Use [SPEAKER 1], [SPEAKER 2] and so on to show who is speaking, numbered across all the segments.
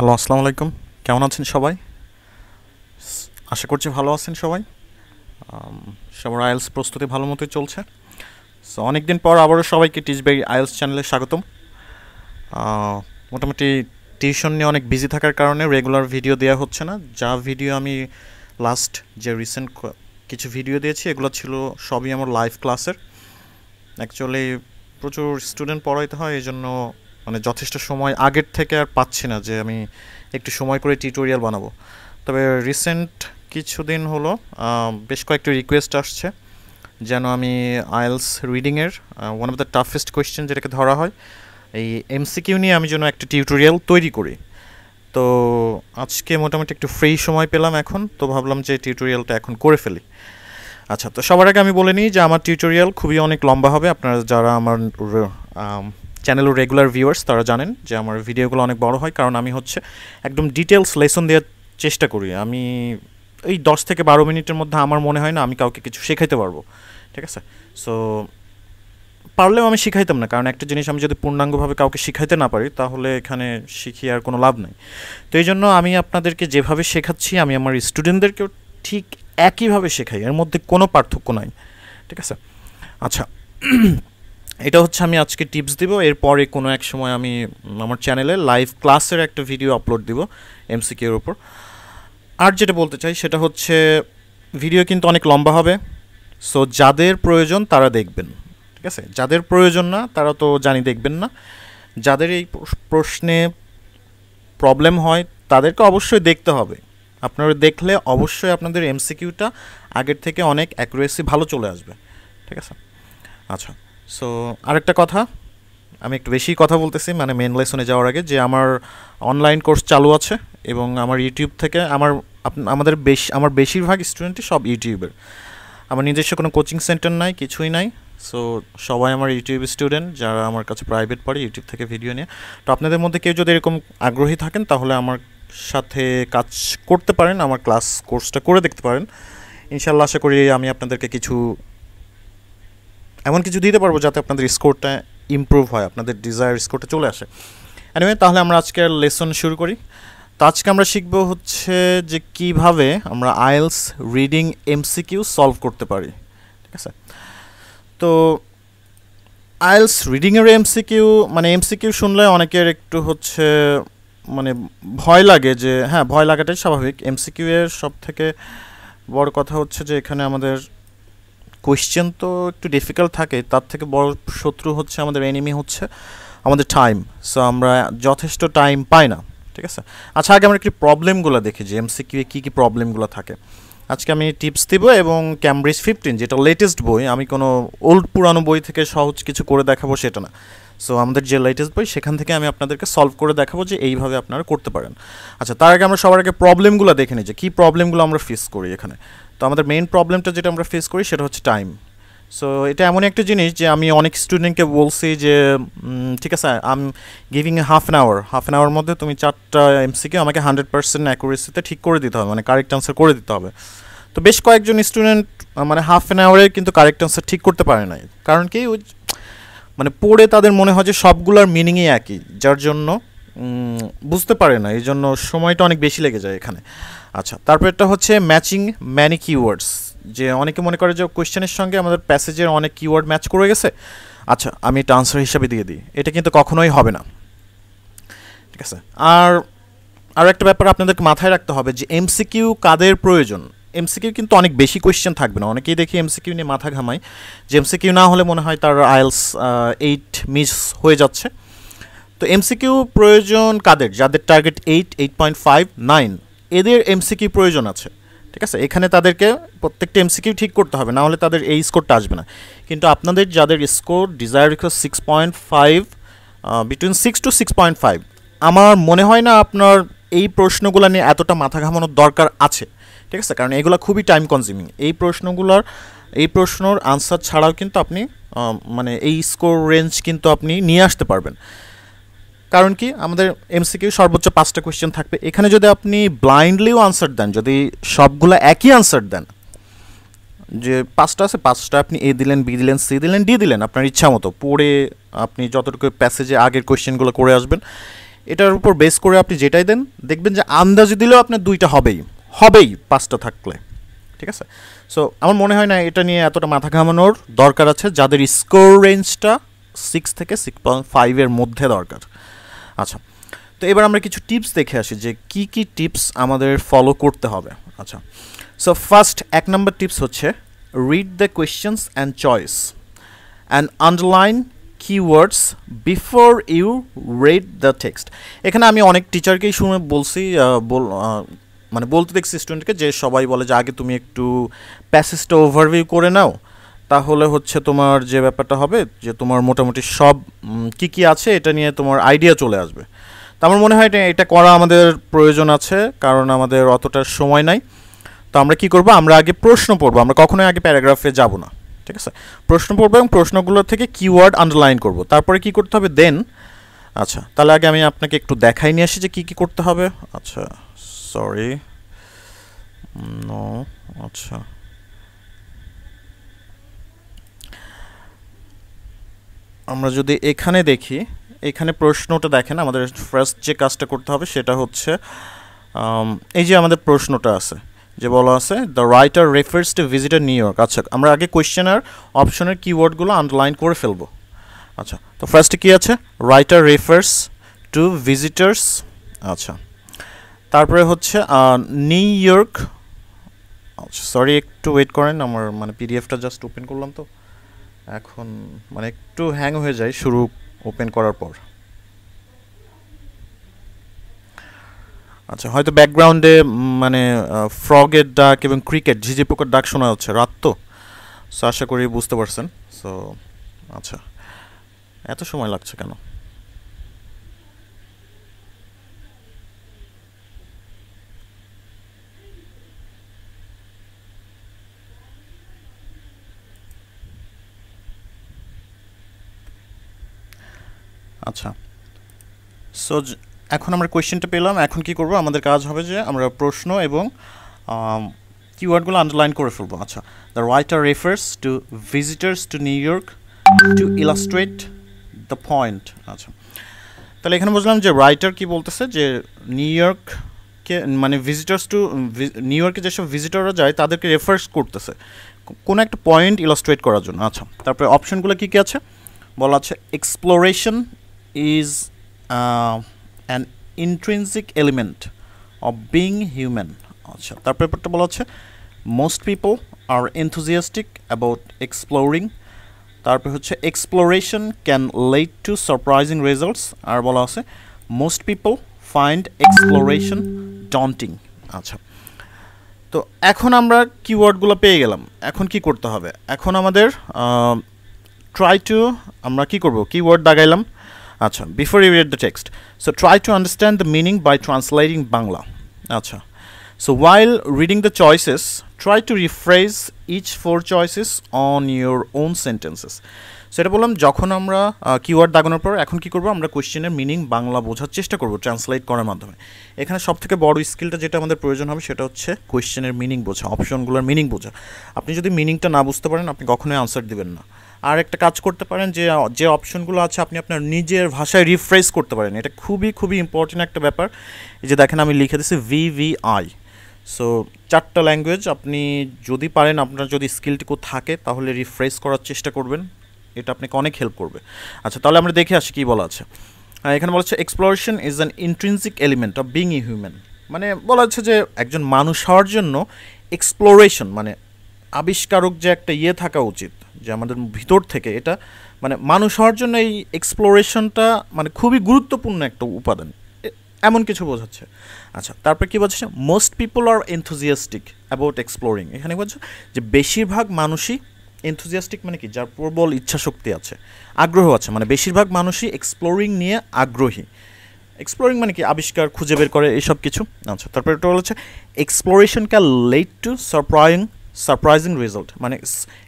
[SPEAKER 1] Hello, আসসালামু আলাইকুম। কেমন আছেন সবাই? আশা করছি ভালো আছেন সবাই। সবার আইএলস প্রস্তুতি ভালো মতোই চলছে। সো অনেক দিন পর আবারও সবাইকে টিচবেরি আইএলস চ্যানেলে স্বাগতম। মোটামুটি টিউশন নিয়ে অনেক বিজি থাকার কারণে রেগুলার ভিডিও দেওয়া হচ্ছে না। যা ভিডিও আমি লাস্ট যে রিসেন্ট কিছু ভিডিও দিয়েছি, এগুলো ছিল সবই আমার লাইভ ক্লাসের অ্যাকচুয়ালি প্রচুর স্টুডেন্ট পড়াইতে হয় এই জন্য মানে যথেষ্ট সময় আগের থেকে আর পাচ্ছি না যে আমি একটু সময় করে টিউটোরিয়াল বানাবো। তবে রিসেন্ট কিছুদিন হলো বেশ কয়েকটি রিকোয়েস্ট আসছে। যেন আমি IELTS রিডিংয়ের one of the toughest question যেটাকে ধরা হয়, এই এমসিকিউ নিয়ে আমি যেন একটা টিউটোরিয়াল তৈরি করি। তো আজকে মোটামুটি একটু ফ্রি সময় পেলাম এখন, তো ভাবলাম যে টিউটোরিয়ালটা এখন করে ফেলি। আচ্ছা তো সবার আগে আমি বলে নিই যে আমার টিউটোরিয়াল খুবই অনেক লম্বা হবে। আপনারা যারা আমার চ্যানেলের রেগুলার ভিউয়ার্স তারা জানেন যে আমার ভিডিওগুলো অনেক বড় হয়, কারণ আমি হচ্ছে একদম ডিটেলস লেসন দেওয়ার চেষ্টা করি। আমি এই দশ থেকে বারো মিনিটের মধ্যে আমার মনে হয় না আমি কাউকে কিছু শেখাইতে পারব, ঠিক আছে? সো পারলেও আমি শিখাইতাম না, কারণ একটা জিনিস আমি যদি পূর্ণাঙ্গভাবে কাউকে শিখাইতে না পারি, তাহলে এখানে শিখিয়ে আর কোনো লাভ নেই। তো এই জন্য আমি আপনাদেরকে যেভাবে শেখাচ্ছি, আমি আমার স্টুডেন্টদেরকেও ঠিক একইভাবে শেখাই, এর মধ্যে কোনো পার্থক্য নাই, ঠিক আছে? আচ্ছা এটা হচ্ছে আমি আজকে টিপস দিব, এরপরে কোনো এক সময় আমি আমার চ্যানেলে লাইভ ক্লাসের একটা ভিডিও আপলোড দিব এমসিকিউর ওপর আর যেটা বলতে চাই সেটা হচ্ছে, ভিডিও কিন্তু অনেক লম্বা হবে, সো যাদের প্রয়োজন তারা দেখবেন, ঠিক আছে? যাদের প্রয়োজন না, তারা তো জানি দেখবেন না। যাদের এই প্রশ্নে প্রবলেম হয়, তাদেরকে অবশ্যই দেখতে হবে। আপনারা দেখলে অবশ্যই আপনাদের এমসিকিউটা আগের থেকে অনেক অ্যাকুরেসি ভালো চলে আসবে, ঠিক আছে? আচ্ছা। সো আরেকটা কথা, আমি একটু বেশি কথা বলতেছি মানে মেন লেসনে যাওয়ার আগে, যে আমার অনলাইন কোর্স চালু আছে এবং আমার ইউটিউব থেকে আমার আমাদের বেশ, আমার বেশিরভাগ স্টুডেন্টই সব ইউটিউবের আমার নিজস্ব কোনো কোচিং সেন্টার নাই, কিছুই নাই। সো সবাই আমার ইউটিউব স্টুডেন্ট যারা আমার কাছে প্রাইভেট পড়ে ইউটিউব থেকে ভিডিও নিয়ে। তো আপনাদের মধ্যে কেউ যদি এরকম আগ্রহী থাকেন, তাহলে আমার সাথে কাজ করতে পারেন, আমার ক্লাস কোর্সটা করে দেখতে পারেন। ইনশাল্লাহ আশা করি আমি আপনাদেরকে কিছু এমন কিছু দিতে পারব যাতে আপনাদের স্কোরটা ইমপ্রুভ হয়, আপনাদের ডিজায়ার স্কোরটা চলে আসে। এনিওয়ে তাহলে আমরা আজকে লেসন শুরু করি। তো আজকে আমরা শিখব হচ্ছে যে কীভাবে আমরা আইএলস রিডিং এমসিকিউ সলভ করতে পারি, ঠিক আছে? তো আইএলস রিডিংয়ের এমসিকিউ মানে এমসিকিউ শুনলে অনেকের একটু হচ্ছে মানে ভয় লাগে যে হ্যাঁ ভয় লাগাটাই স্বাভাবিক। এমসিকিউ এর সব থেকে বড় কথা হচ্ছে যে এখানে আমাদের কোয়েশ্চেন তো একটু ডিফিকাল্ট থাকে, তার থেকে বড় শত্রু হচ্ছে আমাদের এনিমি হচ্ছে আমাদের টাইম সো আমরা যথেষ্ট টাইম পাই না, ঠিক আছে? আচ্ছা আগে আমরা একটু প্রবলেমগুলো দেখি, যে এমসিকিউ এ কী কী প্রবলেমগুলো থাকে। আজকে আমি টিপস দিব এবং ক্যামব্রিজ ফিফটিন যেটা লেটেস্ট বই, আমি কোনো ওল্ড পুরানো বই থেকে সহজ কিছু করে দেখাবো সেটা না। সো আমাদের যে লেটেস্ট বই, সেখান থেকে আমি আপনাদেরকে সলভ করে দেখাবো যে এইভাবে আপনারা করতে পারেন। আচ্ছা তার আগে আমরা সবার আগে প্রবলেমগুলো দেখে নিই, যে কী প্রবলেমগুলো আমরা ফেস করি এখানে। তো আমাদের মেইন প্রবলেমটা যেটা আমরা ফেস করি সেটা হচ্ছে টাইম সো এটা এমন একটা জিনিস যে আমি অনেক স্টুডেন্টকে বলছি যে ঠিক আছে I'm giving a half an hour half an hour মধ্যে তুমি চারটা এমসিকে আমাকে হান্ড্রেড পার্সেন্ট অ্যাকুরেসিতে ঠিক করে দিতে হবে মানে কারেক্ট আনসার করে দিতে হবে। তো বেশ কয়েকজন স্টুডেন্ট মানে হাফ অ্যান আওয়ারে কিন্তু কারেক্ট আনসার ঠিক করতে পারে নাই। কারণ কি, ওই মানে পড়ে তাদের মনে হয় যে সবগুলোর মিনিংই একই, যার জন্য বুঝতে পারে না এই জন্য সময়টা অনেক বেশি লেগে যায় এখানে। আচ্ছা তারপরটা হচ্ছে ম্যাচিং ম্যানি কিওয়ার্ডস যে অনেকে মনে করে যে কোয়েশ্চেনের সঙ্গে আমাদের প্যাসেজের অনেক কিওয়ার্ড ম্যাচ করে গেছে। আচ্ছা আমি এটা আনসার হিসাবে দিয়ে দিই। এটা কিন্তু কখনোই হবে না। ঠিক আছে? আর আর একটা ব্যাপার আপনাদেরকে মাথায় রাখতে হবে যে এমসিকিউ কাদের প্রয়োজন? এমসিকিউ কিন্তু অনেক বেশি কোয়েশ্চেন থাকবে না। অনেকেই দেখি এমসিকিউ নিয়ে মাথা ঘামায়। যে এমসিকিউ না হলে মনে হয় তার আইএলস এইট মিস হয়ে যাচ্ছে। তো এমসিকিউ প্রয়োজন কাদের? যাদের target eight eight point five nine এদের এমসিকিউ প্রয়োজন আছে, ঠিক আছে? এখানে তাদেরকে প্রত্যেকটা এমসিকিউ ঠিক করতে হবে, না হলে তাদের এই স্কোরটা আসবে না। কিন্তু আপনাদের যাদের score desire six point five between six to six point five আমার মনে হয় না আপনার এই প্রশ্নগুলো নিয়ে এতটা মাথা ঘামানোর দরকার আছে, ঠিক আছে? কারণ এগুলো খুবই টাইম কনজিউমিং এই প্রশ্নগুলোর, এই প্রশ্নর আনসার ছাড়াও কিন্তু আপনি মানে এই স্কোর রেঞ্জ কিন্তু আপনি নিয়ে আসতে পারবেন। কারণ কি? আমাদের এমসিকিউ সর্বোচ্চ পাঁচটা কোয়েশ্চেন থাকবে। এখানে যদি আপনি ব্লাইন্ডলিও আনসার দেন, যদি সবগুলো একই আনসার দেন, যে পাঁচটা আছে, পাঁচটা আপনি এ দিলেন বি দিলেন সি দিলেন ডি দিলেন, আপনার ইচ্ছা মতো, পড়ে আপনি যতটুকু প্যাসেজে আগের কোয়েশ্চেনগুলো করে আসবেন, এটার উপর বেস করে আপনি যেটাই দেন, দেখবেন যে আন্দাজে দিলেও আপনার দুইটা হবেই হবেই পাঁচটা থাকলে। ঠিক আছে? সো আমার মনে হয় না এটা নিয়ে এতটা মাথা ঘামানোর দরকার আছে, যাদের স্কোর রেঞ্জটা সিক্স থেকে সিক্স পয়েন্ট ফাইভের মধ্যে দরকার। আচ্ছা তো এবার আমরা কিছু টিপস দেখে আসি যে কি কি টিপস আমাদের ফলো করতে হবে। আচ্ছা সো ফার্স্ট এক নম্বর টিপস হচ্ছে read the questions and choice and underline keywords before you read the text এখানে আমি অনেক টিচারকেই শুনে বলছি বল মানে বলতে দেখছি স্টুডেন্টকে যে সবাই বলে যে, আগে তুমি একটু প্যাসেজটা ওভারভিউ করে নাও তাহলে হচ্ছে তোমার যে ব্যাপারটা হবে, যে তোমার মোটামুটি সব কি কি আছে এটা নিয়ে তোমার আইডিয়া চলে আসবে। তো আমার মনে হয় এটা করা আমাদের প্রয়োজন আছে, কারণ আমাদের অতটা সময় নাই। তো আমরা কি করব, আমরা আগে প্রশ্ন পড়ব, আমরা কখনোই আগে প্যারাগ্রাফে যাব না, ঠিক আছে? প্রশ্ন পড়ব এবং প্রশ্নগুলো থেকে কিওয়ার্ড আন্ডারলাইন করব। তারপরে কি করতে হবে দেন আচ্ছা তাহলে আগে আমি আপনাকে একটু দেখাই নিয়ে আসি যে কী কী করতে হবে। আচ্ছা সরি নো আচ্ছা। আমরা যদি এখানে দেখি, এখানে প্রশ্নটা দেখেন, আমাদের ফার্স্ট যে কাজটা করতে হবে সেটা হচ্ছে এই যে আমাদের প্রশ্নটা আছে, যে বলা আছে the writer refers to visitor New York আচ্ছা আমরা আগে কোয়েশ্চেনার অপশনের কিওয়ার্ডগুলো আন্ডারলাইন করে ফেলব। আচ্ছা তো ফার্স্টে কী আছে? রাইটার রেফার্স টু ভিজিটার্স আচ্ছা তারপরে হচ্ছে নিউ ইয়র্ক আচ্ছা সরি একটু ওয়েট করেন, আমার মানে পিডিএফটা জাস্ট ওপেন করলাম তো। এখন মানে একটু হ্যাং হয়ে যায় শুরু ওপেন করার পর। আচ্ছা হয়তো ব্যাকগ্রাউন্ডে মানে ফ্রগের ডাক এবং ক্রিকেট ঝিঝি পোকার ডাক শোনা যাচ্ছে রাত তো সো আশা করি বুঝতে পারছেন। সো আচ্ছা এত সময় লাগছে কেন? আচ্ছা। সো এখন আমরা কোয়েশ্চেনটা পেলাম, এখন কি করব? আমাদের কাজ হবে যে আমরা প্রশ্ন এবং কিওয়ার্ডগুলো আন্ডারলাইন করে ফেলব। আচ্ছা the writer refers to visitors to New York to illustrate the point আচ্ছা তাহলে এখানে বুঝলাম যে রাইটার কি বলতেছে? যে নিউ ইয়র্ককে মানে ভিজিটার্স টু নিউ ইয়র্কে যেসব ভিজিটররা যায়, তাদেরকে রেফার্স করতেছে। কোনো একটা পয়েন্ট ইলাস্ট্রেট করার জন্য। আচ্ছা তারপরে অপশনগুলো কী কী আছে? বলা আছে exploration is an intrinsic element of being human আচ্ছা তার ব্যাপারটা বলা হচ্ছে most people are enthusiastic about exploring তারপর হচ্ছে exploration can led to surprising results আর বলা আছে most people find exploration daunting আচ্ছা তো এখন আমরা কিওয়ার্ডগুলো পেয়ে গেলাম। এখন কি করতে হবে? এখন আমাদের ট্রাই টু আমরা কি করব? কিওয়ার্ড দাগাইলাম। আচ্ছা before you read the text so try to understand the meaning by translating Bangla আচ্ছা So while reading the choices, try to rephrase each four choices on your own sentences. সেটা বললাম যখন আমরা কিওয়ার্ড দাগানোর পর এখন কি করব? আমরা কোয়েশ্চেনের মিনিং বাংলা বোঝার চেষ্টা করব ট্রান্সলেট করার মাধ্যমে। এখানে সব থেকে বড় স্কিলটা যেটা আমাদের প্রয়োজন হবে সেটা হচ্ছে কোয়েশ্চেনের মিনিং বোঝা অপশনগুলোর মিনিং বোঝা। আপনি যদি মিনিংটা না বুঝতে পারেন আপনি কখনোই আনসার দিবেন না। আর একটা কাজ করতে পারেন যে যে অপশনগুলো আছে আপনি আপনার নিজের ভাষায় রিফ্রেশ করতে পারেন। এটা খুবই খুবই ইম্পর্টেন্ট একটা ব্যাপার। এই যে দেখেন আমি লিখে দিচ্ছি ভি ভি আই সো চারটা ল্যাঙ্গুয়েজ আপনি যদি পারেন, আপনার যদি স্কিলটুকু থাকে, তাহলে রিফ্রেশ করার চেষ্টা করবেন। এটা আপনাকে অনেক হেল্প করবে। আচ্ছা তাহলে আমরা দেখে আসি কী বলা আছে। এখানে বলা হচ্ছে exploration is an intrinsic element of being a human মানে বলা হচ্ছে যে, একজন মানুষ হওয়ার জন্য এক্সপ্লোরেশন মানে আবিষ্কারক যে একটা ইয়ে থাকা উচিত। যে আমাদের ভিতর থেকে এটা মানে মানুষ হওয়ার জন্য এই এক্সপ্লোরেশনটা মানে খুবই গুরুত্বপূর্ণ একটা উপাদান। এমন কিছু বোঝাচ্ছে। আচ্ছা তারপর কী বলছে most people are enthusiastic about exploring এখানে বলছে যে বেশিরভাগ মানুষই এনথুজিয়াস্টিক মানে কি? যার প্রবল ইচ্ছাশক্তি আছে, আগ্রহ আছে। মানে বেশিরভাগ মানুষই এক্সপ্লোরিং নিয়ে আগ্রহী। এক্সপ্লোরিং মানে কি? আবিষ্কার, খুঁজে বের করে এইসব কিছু। আচ্ছা তারপরে এটা বলেছে exploration can led to surprising surprising result মানে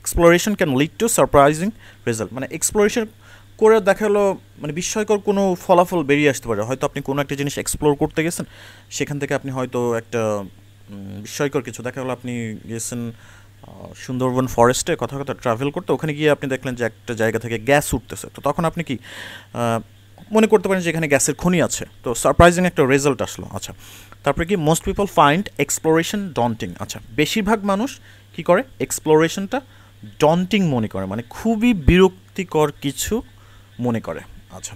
[SPEAKER 1] exploration can lead to surprising result মানে এক্সপ্লোরেশন করে দেখা গেলো মানে বিস্ময়কর কোনো ফলাফল বেরিয়ে আসতে পারে। হয়তো আপনি কোনো একটা জিনিস এক্সপ্লোর করতে গেছেন, সেখান থেকে আপনি হয়তো একটা বিস্ময়কর কিছু। দেখা গেলো আপনি গিয়েছেন সুন্দরবন ফরেস্টে কথা কথা ট্রাভেল করতে। ওখানে গিয়ে আপনি দেখলেন যে একটা জায়গা থেকে গ্যাস উঠতেছে। তো তখন আপনি কি মনে করতে পারেন যে এখানে গ্যাসের খনি আছে। তো সারপ্রাইজিং একটা রেজাল্ট আসলো। আচ্ছা তারপরে কি most people find exploration daunting আচ্ছা বেশিরভাগ মানুষ কি করে? এক্সপ্লোরেশনটা ডন্টিং মনে করে মানে খুবই বিরক্তিকর কিছু মনে করে। আচ্ছা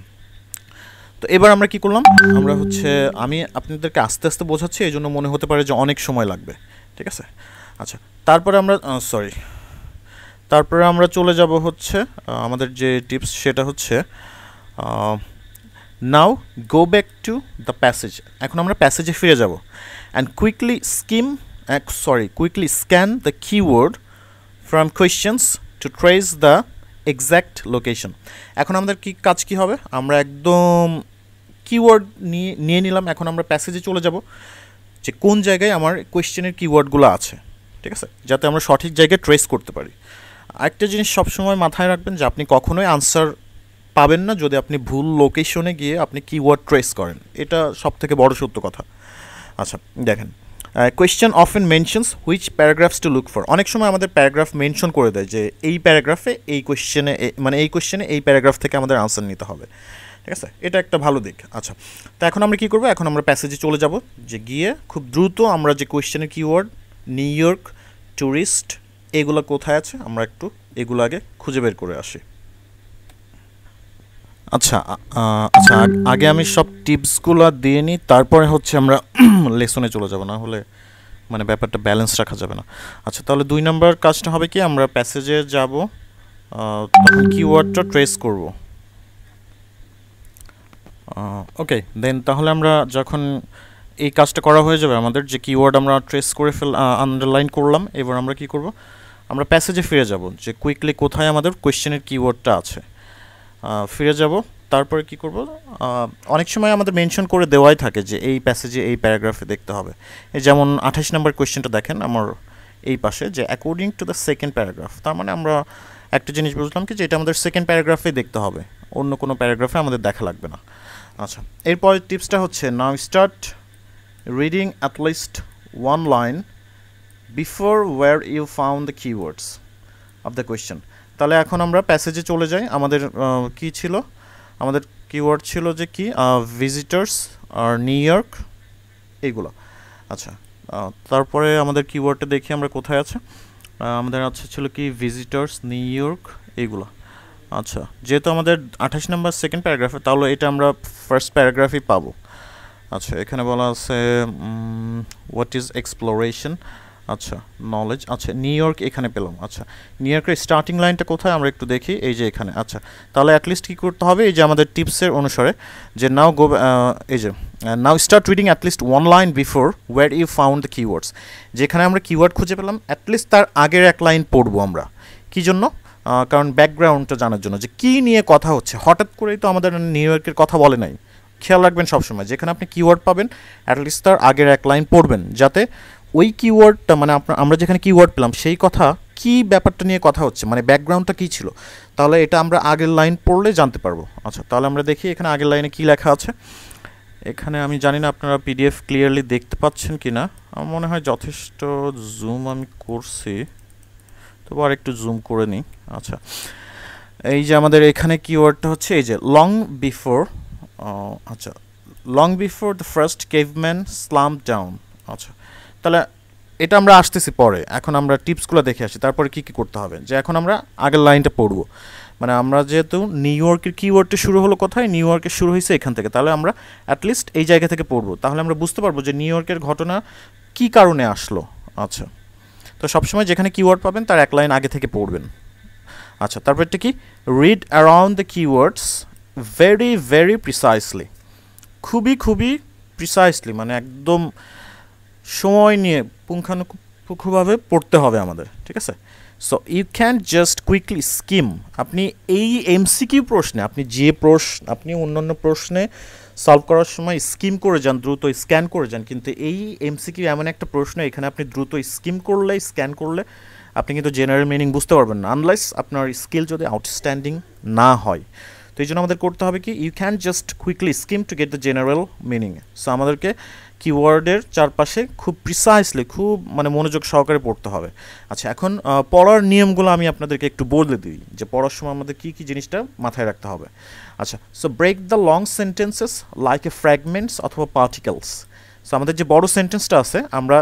[SPEAKER 1] তো এবার আমরা কি করলাম? আমরা হচ্ছে, আমি আপনাদেরকে আস্তে আস্তে বোঝাচ্ছি এই জন্য মনে হতে পারে যে অনেক সময় লাগবে। ঠিক আছে? আচ্ছা তারপরে আমরা সরি তারপরে আমরা চলে যাব হচ্ছে আমাদের যে টিপস সেটা হচ্ছে now go back to the passage এখন আমরা প্যাসেজে ফিরে যাব। And quickly skim sorry quickly scan the keyword from questions to trace the exact location এখন আমাদের কি কাজ কি হবে? আমরা একদম কিওয়ার্ড নিয়ে নিয়ে নিলাম। এখন আমরা প্যাসেজে চলে যাব যে কোন জায়গায় আমার কোয়েশ্চেনের কিওয়ার্ডগুলো আছে। ঠিক আছে? যাতে আমরা সঠিক জায়গায় ট্রেস করতে পারি। আরেকটা জিনিস সবসময় মাথায় রাখবেন যে আপনি কখনোই আনসার পাবেন না যদি আপনি ভুল লোকেশনে গিয়ে আপনি কিওয়ার্ড ট্রেস করেন। এটা সব থেকে বড় সত্য কথা। আচ্ছা দেখেন। Question often mentions which paragraphs to look for অনেক সময় আমাদের প্যারাগ্রাফ মেনশন করে দেয় যে এই প্যারাগ্রাফে এই কোয়েশ্চেনে মানে এই কোয়েশ্চেনে এই প্যারাগ্রাফ থেকে আমাদের আনসার নিতে হবে। ঠিক আছে? এটা একটা ভালো দিক। আচ্ছা তো এখন আমরা কী করব? এখন আমরা প্যাসেজে চলে যাব যে গিয়ে খুব দ্রুত আমরা যে কোয়েশ্চেনের কিওয়ার্ড নিউ ইয়র্ক ট্যুরিস্ট এগুলো কোথায় আছে? আমরা একটু এগুলো আগে খুঁজে বের করে আসি। আচ্ছা আচ্ছা আগে আমি সব টিপসগুলো দিয়ে নিই, তারপরে হচ্ছে আমরা লেসনে চলে যাব, না হলে মানে ব্যাপারটা ব্যালেন্স রাখা যাবে না। আচ্ছা তাহলে দুই নম্বর কাজটা হবে কি, আমরা প্যাসেজে যাব তখন কিওয়ার্ডটা ট্রেস করব। ওকে দেন তাহলে আমরা যখন এই কাজটা করা হয়ে যাবে, আমাদের যে কিওয়ার্ড আমরা ট্রেস করে ফেল আন্ডারলাইন করলাম, এবার আমরা কি করব, আমরা প্যাসেজে ফিরে যাব, যে কুইকলি কোথায় আমাদের কোয়েশ্চেনের কিওয়ার্ডটা আছে। ফিরে যাব। তারপরে কি করব? অনেক সময় আমাদের মেনশন করে দেওয়াই থাকে যে এই প্যাসেজে এই প্যারাগ্রাফে দেখতে হবে। যেমন আঠাশ নম্বর কোয়েশ্চেনটা দেখেন, আমার এই পাশে যে according to the second paragraph তার মানে আমরা একটা জিনিস বুঝলাম কি যে, এটা আমাদের সেকেন্ড প্যারাগ্রাফে দেখতে হবে। অন্য কোনো প্যারাগ্রাফে আমাদের দেখা লাগবে না। আচ্ছা এরপরের টিপসটা হচ্ছে now start reading at least one line before where you found the keywords of the question তাহলে এখন আমরা প্যাসেজে চলে যাই। আমাদের কি ছিল? আমাদের কিওয়ার্ড ছিল যে কি? ভিজিটার্স আর নিউ ইয়র্ক এইগুলো। আচ্ছা তারপরে আমাদের কিওয়ার্ডটা দেখি আমরা কোথায় আছে। আমাদের আছে ছিল কি? ভিজিটার্স নিউ ইয়র্ক এইগুলো। আচ্ছা যেহেতু আমাদের আঠাশ নম্বর সেকেন্ড প্যারাগ্রাফে তাহলে এটা আমরা ফার্স্ট প্যারাগ্রাফই পাবো। আচ্ছা এখানে বলা আছে হোয়াট ইজ এক্সপ্লোরেশন আচ্ছা নলেজ আচ্ছা নিউ ইয়র্ক এখানে পেলাম আচ্ছা। নিউ ইয়র্কের স্টার্টিং লাইনটা কোথায় আমরা একটু দেখি, এই যে এখানে আচ্ছা। তাহলে অ্যাটলিস্ট কী করতে হবে, এই যে আমাদের টিপসের অনুসারে, যে নাও গো এই যে now start reading at least one line before where you found the keywords যেখানে আমরা কিওয়ার্ড খুঁজে পেলাম অ্যাটলিস্ট তার আগের এক লাইন পড়ব আমরা। কী জন্য? কারণ ব্যাকগ্রাউন্ডটা জানার জন্য, যে কী নিয়ে কথা হচ্ছে। হঠাৎ করেই তো আমাদের নিউ ইয়র্কের কথা বলে নাই। খেয়াল রাখবেন সবসময়, যেখানে আপনি কিওয়ার্ড পাবেন অ্যাটলিস্ট তার আগের এক লাইন পড়বেন, যাতে ওই কিওয়ার্ডটা মানে আপনার, আমরা যেখানে কিওয়ার্ড পেলাম, সেই কথা কি ব্যাপারটা নিয়ে কথা হচ্ছে? মানে ব্যাকগ্রাউন্ডটা কী ছিল? তাহলে এটা আমরা আগের লাইন পড়লে জানতে পারব। আচ্ছা তাহলে আমরা দেখি এখানে আগের লাইনে কী লেখা আছে। এখানে আমি জানি না আপনারা পিডিএফ ক্লিয়ারলি দেখতে পাচ্ছেন কি না আমার মনে হয় যথেষ্ট জুম আমি করছি। তবু আর একটু জুম করে নিই। আচ্ছা এই যে আমাদের এখানে কিওয়ার্ডটা হচ্ছে এই যে লং বিফোর আচ্ছা long before the first caveman slump down আচ্ছা তাহলে এটা আমরা আসতেছি পরে। এখন আমরা টিপসগুলো দেখে আসি। তারপরে কী কী করতে হবে? যে এখন আমরা আগের লাইনটা পড়ব। মানে আমরা যেহেতু নিউ ইয়র্কের কিওয়ার্ডটা শুরু হলো কোথায়? নিউ ইয়র্কের শুরু হয়েছে এখান থেকে। তাহলে আমরা অ্যাটলিস্ট এই জায়গা থেকে পড়ব। তাহলে আমরা বুঝতে পারব যে নিউ ইয়র্কের ঘটনা কী কারণে আসলো। আচ্ছা। তো সবসময় যেখানে কিওয়ার্ড পাবেন, তার এক লাইন আগে থেকে পড়বেন। আচ্ছা তারপরটা কি? Read around the keywords very very precisely খুবই খুবই প্রিসাইসলি মানে একদম সময় নিয়ে পুঙ্খানুপুঙ্খভাবে পড়তে হবে আমাদের, ঠিক আছে? So you can just quickly skim আপনি এই এমসিকিউ প্রশ্নে, আপনি যে প্রশ্ন, আপনি অন্যান্য প্রশ্নে সলভ করার সময় স্কিম করে যান, দ্রুত স্ক্যান করে যান, কিন্তু এই এমসিকিউ এমন একটা প্রশ্ন, এখানে আপনি দ্রুত স্কিম করলে স্ক্যান করলে আপনি কিন্তু জেনারেল মিনিং বুঝতে পারবেন না আনলাইস আপনার স্কিল যদি আউটস্ট্যান্ডিং না হয়। তো এই জন্য আমাদের করতে হবে কি you can just quickly skim to get the general meaning so আমাদেরকে কিওয়ার্ডের চারপাশে খুব প্রিসাইসলি খুব মানে মনোযোগ সহকারে পড়তে হবে। আচ্ছা এখন পড়ার নিয়মগুলো আমি আপনাদেরকে একটু বলে দিই যে পড়ার সময় আমাদের কী কী জিনিসটা মাথায় রাখতে হবে। আচ্ছা so break the long sentences like a fragments অথবা পার্টিকেলস সো আমাদের যে বড় সেন্টেন্সটা আছে, আমরা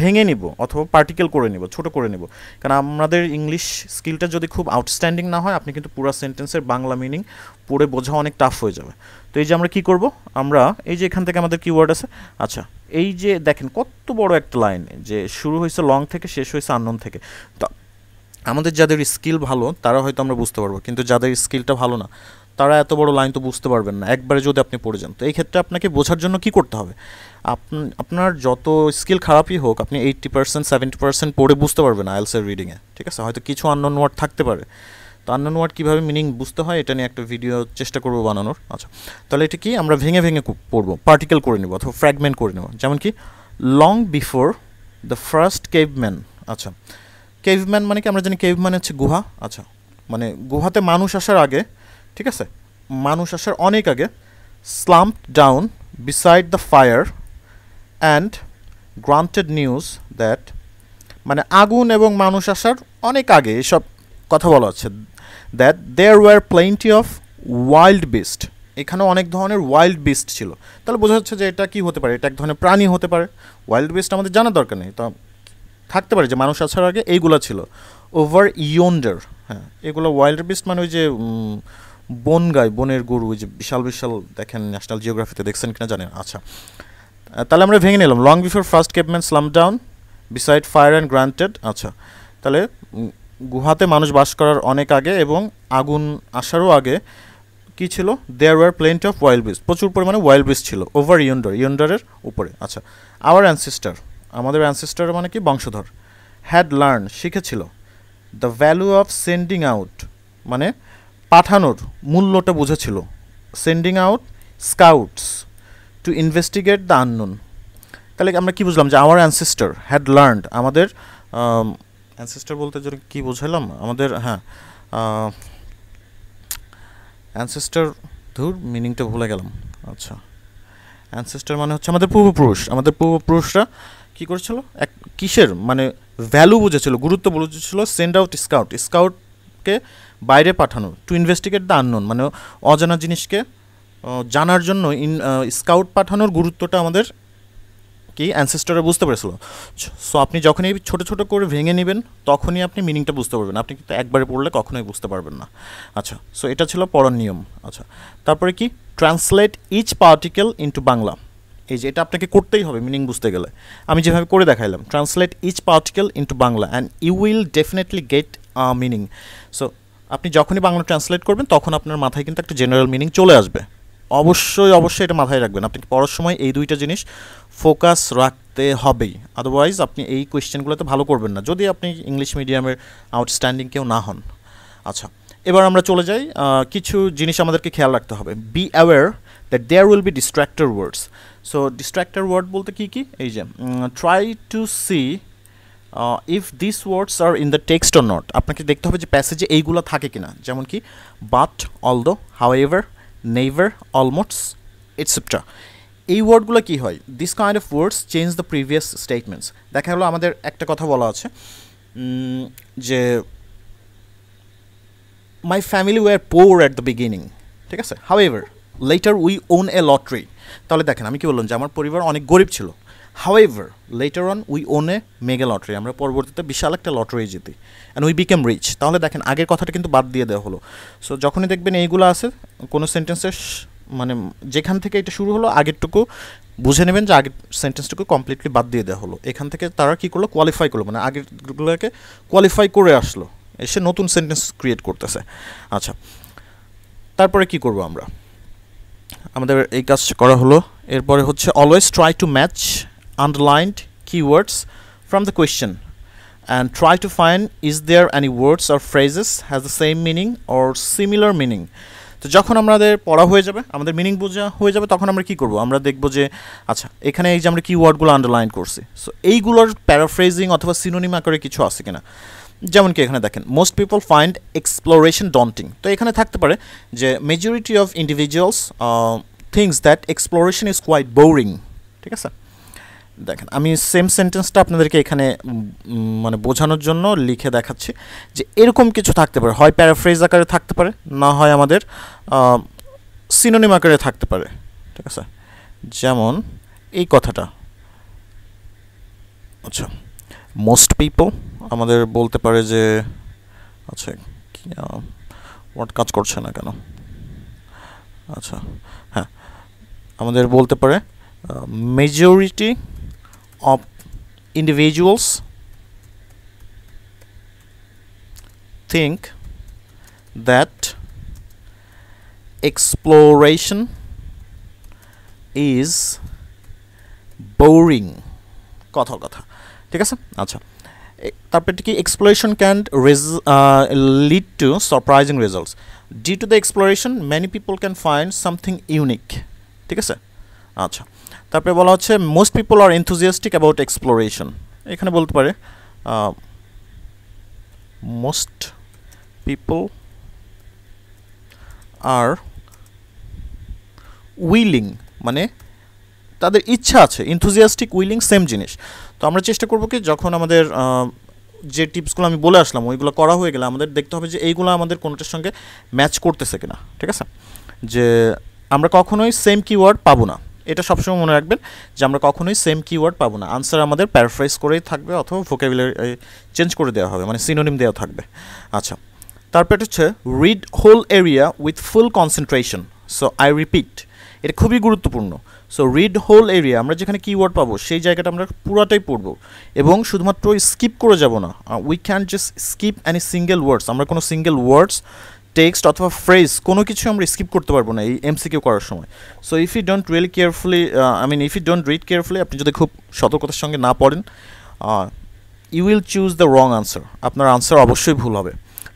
[SPEAKER 1] ভেঙে নিব অথবা পার্টিকেল করে নিব, ছোট করে নিব। কারণ আমাদের ইংলিশ স্কিলটা যদি খুব আউটস্ট্যান্ডিং না হয়, আপনি কিন্তু পুরো সেন্টেন্সের বাংলা মিনিং পড়ে বোঝা অনেক টাফ হয়ে যাবে। তো এই যে আমরা কি করব? আমরা এই যে এখান থেকে আমাদের কিওয়ার্ড আছে। আচ্ছা এই যে দেখেন কত বড় একটা লাইন যে শুরু হয়েছে লং থেকে, শেষ হয়েছে আননোন থেকে। তো আমাদের যাদের স্কিল ভালো, তারা হয়তো আমরা বুঝতে পারব, কিন্তু যাদের স্কিলটা ভালো না, তারা এত বড় লাইন তো বুঝতে পারবেন না, একবারে যদি আপনি পড়ে যান। তো এই ক্ষেত্রে আপনাকে বোঝার জন্য কি করতে হবে? আপনার যত স্কিল খারাপই হোক, আপনি এইট্টি পার্সেন্ট সেভেন্টি পার্সেন্ট পড়ে বুঝতে পারবেন আইএলসের রিডিংয়ে ঠিক আছে? হয়তো কিছু আননোন ওয়ার্ড থাকতে পারে। তো আননোন ওয়ার্ড কীভাবে মিনিং বুঝতে হয়, এটা নিয়ে একটা ভিডিও চেষ্টা করব বানানোর। আচ্ছা তাহলে এটা কি? আমরা ভেঙে ভেঙে পড়ব পার্টিকেল করে নেব অথবা ফ্র্যাগমেন্ট করে নেব। যেমন কি long before the first caveman আচ্ছা কেভম্যান মানে কি? আমরা জানি কেভম্যান হচ্ছে গুহা আচ্ছা মানে গুহাতে মানুষ আসার আগে, ঠিক আছে, মানুষ আসার অনেক আগে slump down beside the fire and grunted news that মানে আগুন এবং মানুষ আসার অনেক আগে, এসব কথা বলা হচ্ছে। That there were plenty of wild beast এখানে অনেক ধরনের ওয়াইল্ড বিস্ট ছিল। তাহলে বোঝা যাচ্ছে যে এটা কি হতে পারে? এটা এক ধরনের প্রাণী হতে পারে। ওয়াইল্ড বিস্ট আমাদের জানার দরকার নেই। তা থাকতে পারে যে মানুষ আসার আগে এইগুলো ছিল। ওভার ইয়ন্ডার হ্যাঁ এগুলো ওয়াইল্ড বিস্ট মানে ওই যে বন গায় বনের গরু, ওই যে বিশাল বিশাল দেখেন ন্যাশনাল জিওগ্রাফিতে দেখছেন কিনা জানেন। আচ্ছা। তাহলে আমরা ভেঙে নিলাম। Long before first caveman slump down beside fire and grunted আচ্ছা। তাহলে গুহাতে মানুষ বাস করার অনেক আগে এবং আগুন আসারও আগে কি ছিল? There were plenty of wild beast প্রচুর পরিমাণে ওয়াইল্ড বিস ছিল ওভার ইয়ন্ডার ইয়ন্ডারের উপরে। আচ্ছা আওয়ার অ্যানসিস্টার আমাদের অ্যানসিস্টার মানে কি? বংশধর। Had learn শিখেছিল। The value of sending out মানে পাঠানোর মূল্যটা বুঝেছিল। Sending out scouts to investigate the unknown তাহলে আমরা কি বুঝলাম? যে আওয়ার অ্যানসিস্টার হ্যাড লার্নড আমাদের অ্যানসিস্টার বলতে যদি কী বুঝাইলাম আমাদের হ্যাঁ অ্যানসেস্টার ধুর মিনিংটা ভুলে গেলাম। আচ্ছা অ্যানসেস্টার মানে হচ্ছে আমাদের পূর্বপুরুষ। আমাদের পূর্বপুরুষরা কী করেছিল? এক কিসের? মানে ভ্যালু বুঝেছিল, গুরুত্ব বুঝেছিল সেন্ড আউট স্কাউট স্কাউটকে বাইরে পাঠানো টু ইনভেস্টিগেট দ্য আননোন মানে অজানা জিনিসকে জানার জন্য ইন স্কাউট পাঠানোর গুরুত্বটা আমাদের কি অ্যানসেস্টাররা বুঝতে পেরেছিল? সো আপনি যখনই ছোটো ছোটো করে ভেঙে নেবেন, তখনই আপনি মিনিংটা বুঝতে পারবেন। আপনি কিন্তু একবারে পড়লে কখনোই বুঝতে পারবেন না। আচ্ছা সো এটা ছিল পড়ার নিয়ম। আচ্ছা তারপরে কি? Translate each particle into Bangla. এই যে, এটা আপনাকে করতেই হবে মিনিং বুঝতে গেলে। আমি যেভাবে করে দেখাইলাম translate each particle into Bangla and you will definitely get meaning so আপনি যখনই বাংলা ট্রান্সলেট করবেন, তখন আপনার মাথায় কিন্তু একটা জেনারেল মিনিং চলে আসবে। অবশ্যই অবশ্যই এটা মাথায় রাখবেন। আপনি পড়ার সময় এই দুইটা জিনিস ফোকাস রাখতে হবেই। আদারওয়াইজ আপনি এই কোয়েশ্চেনগুলোতে ভালো করবেন না। যদি আপনি ইংলিশ মিডিয়ামের আউটস্ট্যান্ডিং কেউ না হন। আচ্ছা এবার আমরা চলে যাই। কিছু জিনিস আমাদেরকে খেয়াল রাখতে হবে। Be aware that there will be distractor words so distractor word বলতে কী কী? এই যে try to see if this words are in the text or not আপনাকে দেখতে হবে যে প্যাসেজে এইগুলো থাকে কিনা। যেমন কি but although however never almost etcetera এই ওয়ার্ডগুলো কি হয়? This kind of words change the previous statements দেখা গেলো আমাদের একটা কথা বলা আছে যে my family were poor at the beginning ঠিক আছে? However later we won a lottery তাহলে দেখেন, আমি কি বললাম যে আমার পরিবার অনেক গরিব ছিল। However later on we won a mega lottery আমরা পরবর্তীতে বিশাল একটা লটারি জিতি। অ্যান্ড উই বিকেম রিচ তাহলে দেখেন, আগের কথাটা কিন্তু বাদ দিয়ে দেওয়া হলো। সো যখনই দেখবেন এইগুলো আছে, কোনো সেন্টেন্সের মানে যেখান থেকে এটা শুরু হলো, আগেরটুকু বুঝে নেবেন যে আগের সেন্টেন্সটুকু কমপ্লিটলি বাদ দিয়ে দেওয়া হলো। এখান থেকে তারা কী করল? কোয়ালিফাই করল। মানে আগেরগুলোকে কোয়ালিফাই করে আসলো। এসে নতুন সেন্টেন্স ক্রিয়েট করতেছে। আচ্ছা তারপরে কি করব আমরা? আমাদের এই কাজ করা হলো। এরপরে হচ্ছে always try to match underlined keywords from the question and try to find, is there any words or phrases has the same meaning or similar meaning? তো যখন আমাদের পড়া হয়ে যাবে, আমাদের মিনিং বোঝা হয়ে যাবে, তখন আমরা কি করব? আমরা দেখব যে আচ্ছা এখানে এই যে আমরা কি ওয়ার্ডগুলো আন্ডারলাইন করছি সো এইগুলোর প্যারাফ্রেজিং অথবা সিনোনিম আকারে কিছু আছে কিনা? যেমন কি এখানে দেখেন most people find exploration daunting তো এখানে থাকতে পারে যে majority of individuals thinks that exploration is quite boring ঠিক আছে? দেখেন, আমি সেম সেন্টেন্সটা আপনাদেরকে এখানে মানে বোঝানোর জন্য লিখে দেখাচ্ছি যে এরকম কিছু থাকতে পারে। হয় প্যারাফ্রেজ আকারে থাকতে পারে, না হয় আমাদের সিনোনিম আকারে থাকতে পারে। ঠিক আছে? যেমন এই কথাটা। আচ্ছা মোস্ট পিপল আমাদের বলতে পারে যে আচ্ছা ওয়াট কাজ করছে না কেন? আচ্ছা হ্যাঁ আমাদের বলতে পারে majority of individuals think that exploration is boring. কথার কথা। ঠিক আছে? আচ্ছা। তারপরে কি exploration can lead to surprising results due to the exploration many people can find something unique ঠিক আছে? আচ্ছা। তারপরে বলা হচ্ছে most people are enthusiastic about exploration এখানে বলতে পারে মোস্ট পিপল আর উইলিং মানে তাদের ইচ্ছা আছে ইনথুজিয়াস্টিক উইলিং সেম জিনিস। তো আমরা চেষ্টা করব কি, যখন আমাদের যে টিপসগুলো আমি বলে আসলাম, ওইগুলো করা হয়ে গেলে আমাদের দেখতে হবে যে এইগুলো আমাদের কোনোটার সঙ্গে ম্যাচ করতেছে কিনা, ঠিক আছে? যে আমরা কখনোই সেম কিওয়ার্ড পাবো না। এটা সবসময় মনে রাখবেন যে আমরা কখনোই সেম কিওয়ার্ড পাবো না। আনসার আমাদের প্যারাফ্রাইজ করেই থাকবে অথবা ভোকাবুলারি চেঞ্জ করে দেওয়া হবে মানে সিনোনিম দেওয়া থাকবে। আচ্ছা তারপর হচ্ছে read whole area with full concentration so I repeat এটা খুবই গুরুত্বপূর্ণ। সো রিড হোল এরিয়া আমরা যেখানে কিওয়ার্ড পাবো, সেই জায়গাটা আমরা পুরাটাই পড়ব। এবং শুধুমাত্র স্কিপ করে যাব না। We can just skip any single words আমরা কোনো সিঙ্গেল ওয়ার্ডস টেক্সট অথবা ফ্রেজ কোনো কিছু আমরা স্কিপ করতে পারব না এই এমসিকিউ করার সময়। So if you don't really carefully I mean if you don't read carefully আপনি যদি খুব সতর্কতার সঙ্গে না পড়েন you will choose the wrong answer আপনার আনসার অবশ্যই ভুল হবে।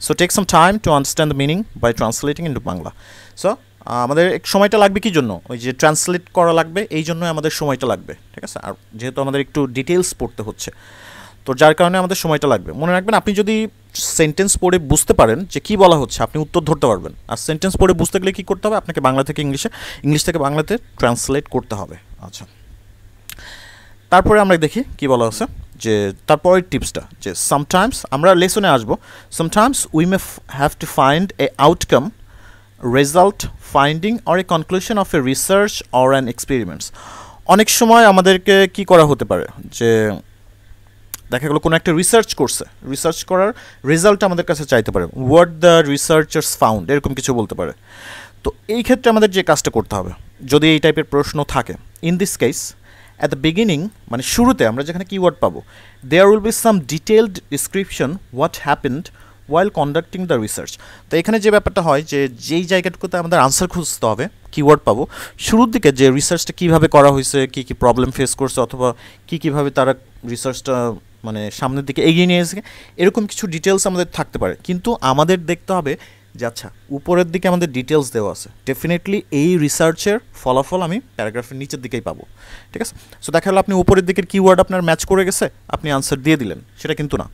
[SPEAKER 1] So take some time to understand the meaning by translating into Bangla so আমাদের সময়টা লাগবে কি জন্য? ওই যে ট্রান্সলেট করা লাগবে, এই জন্যই আমাদের সময়টা লাগবে। ঠিক আছে? আর যেহেতু আমাদের একটু ডিটেলস পড়তে হচ্ছে। তো যার কারণে আমাদের সময়টা লাগবে। মনে রাখবেন, আপনি যদি সেন্টেন্স পড়ে বুঝতে পারেন যে কী বলা হচ্ছে, আপনি উত্তর ধরতে পারবেন। আর সেন্টেন্স পড়ে বুঝতে গেলে কী করতে হবে? আপনাকে বাংলা থেকে ইংলিশে, ইংলিশ থেকে বাংলাতে ট্রান্সলেট করতে হবে। আচ্ছা। তারপরে আমরা দেখি কি বলা হচ্ছে, যে তারপরের টিপসটা যে সামটাইমস আমরা লেসনে আসব। Sometimes we may have to find a outcome result finding or a conclusion of a research or an experiments অনেক সময় আমাদেরকে কি করা হতে পারে, যে দেখা গেলো কোনো একটা রিসার্চ করছে। রিসার্চ করার রেজাল্ট আমাদের কাছে চাইতে পারে। হোয়াট দ্য রিসার্চার্স ফাউন্ড এরকম কিছু বলতে পারে। তো এই ক্ষেত্রে আমাদের যে কাজটা করতে হবে, যদি এই টাইপের প্রশ্ন থাকে in this case at the beginning মানে শুরুতে আমরা যেখানে কিওয়ার্ড পাবো there will be some detailed description what happened while conducting the research তো এখানে যে ব্যাপারটা হয় যে, যেই জায়গাটুকুতে আমাদের আনসার খুঁজতে হবে কিওয়ার্ড পাবো, শুরুর দিকে যে রিসার্চটা কীভাবে করা হয়েছে, কী কী প্রবলেম ফেস করছে, অথবা কী কীভাবে তারা রিসার্চটা মানে সামনের দিকে এগিয়ে নিয়ে এসে এরকম কিছু ডিটেলস আমাদের থাকতে পারে। কিন্তু আমাদের দেখতে হবে যে আচ্ছা উপরের দিকে আমাদের ডিটেলস দেওয়া আছে। ডেফিনেটলি এই রিসার্চের ফলাফল আমি প্যারাগ্রাফের নিচের দিকেই পাবো। ঠিক আছে? সো দেখা গেলো আপনি উপরের দিকের কিওয়ার্ড আপনার ম্যাচ করে গেছে, আপনি আনসার দিয়ে দিলেন। সেটা কিন্তু না।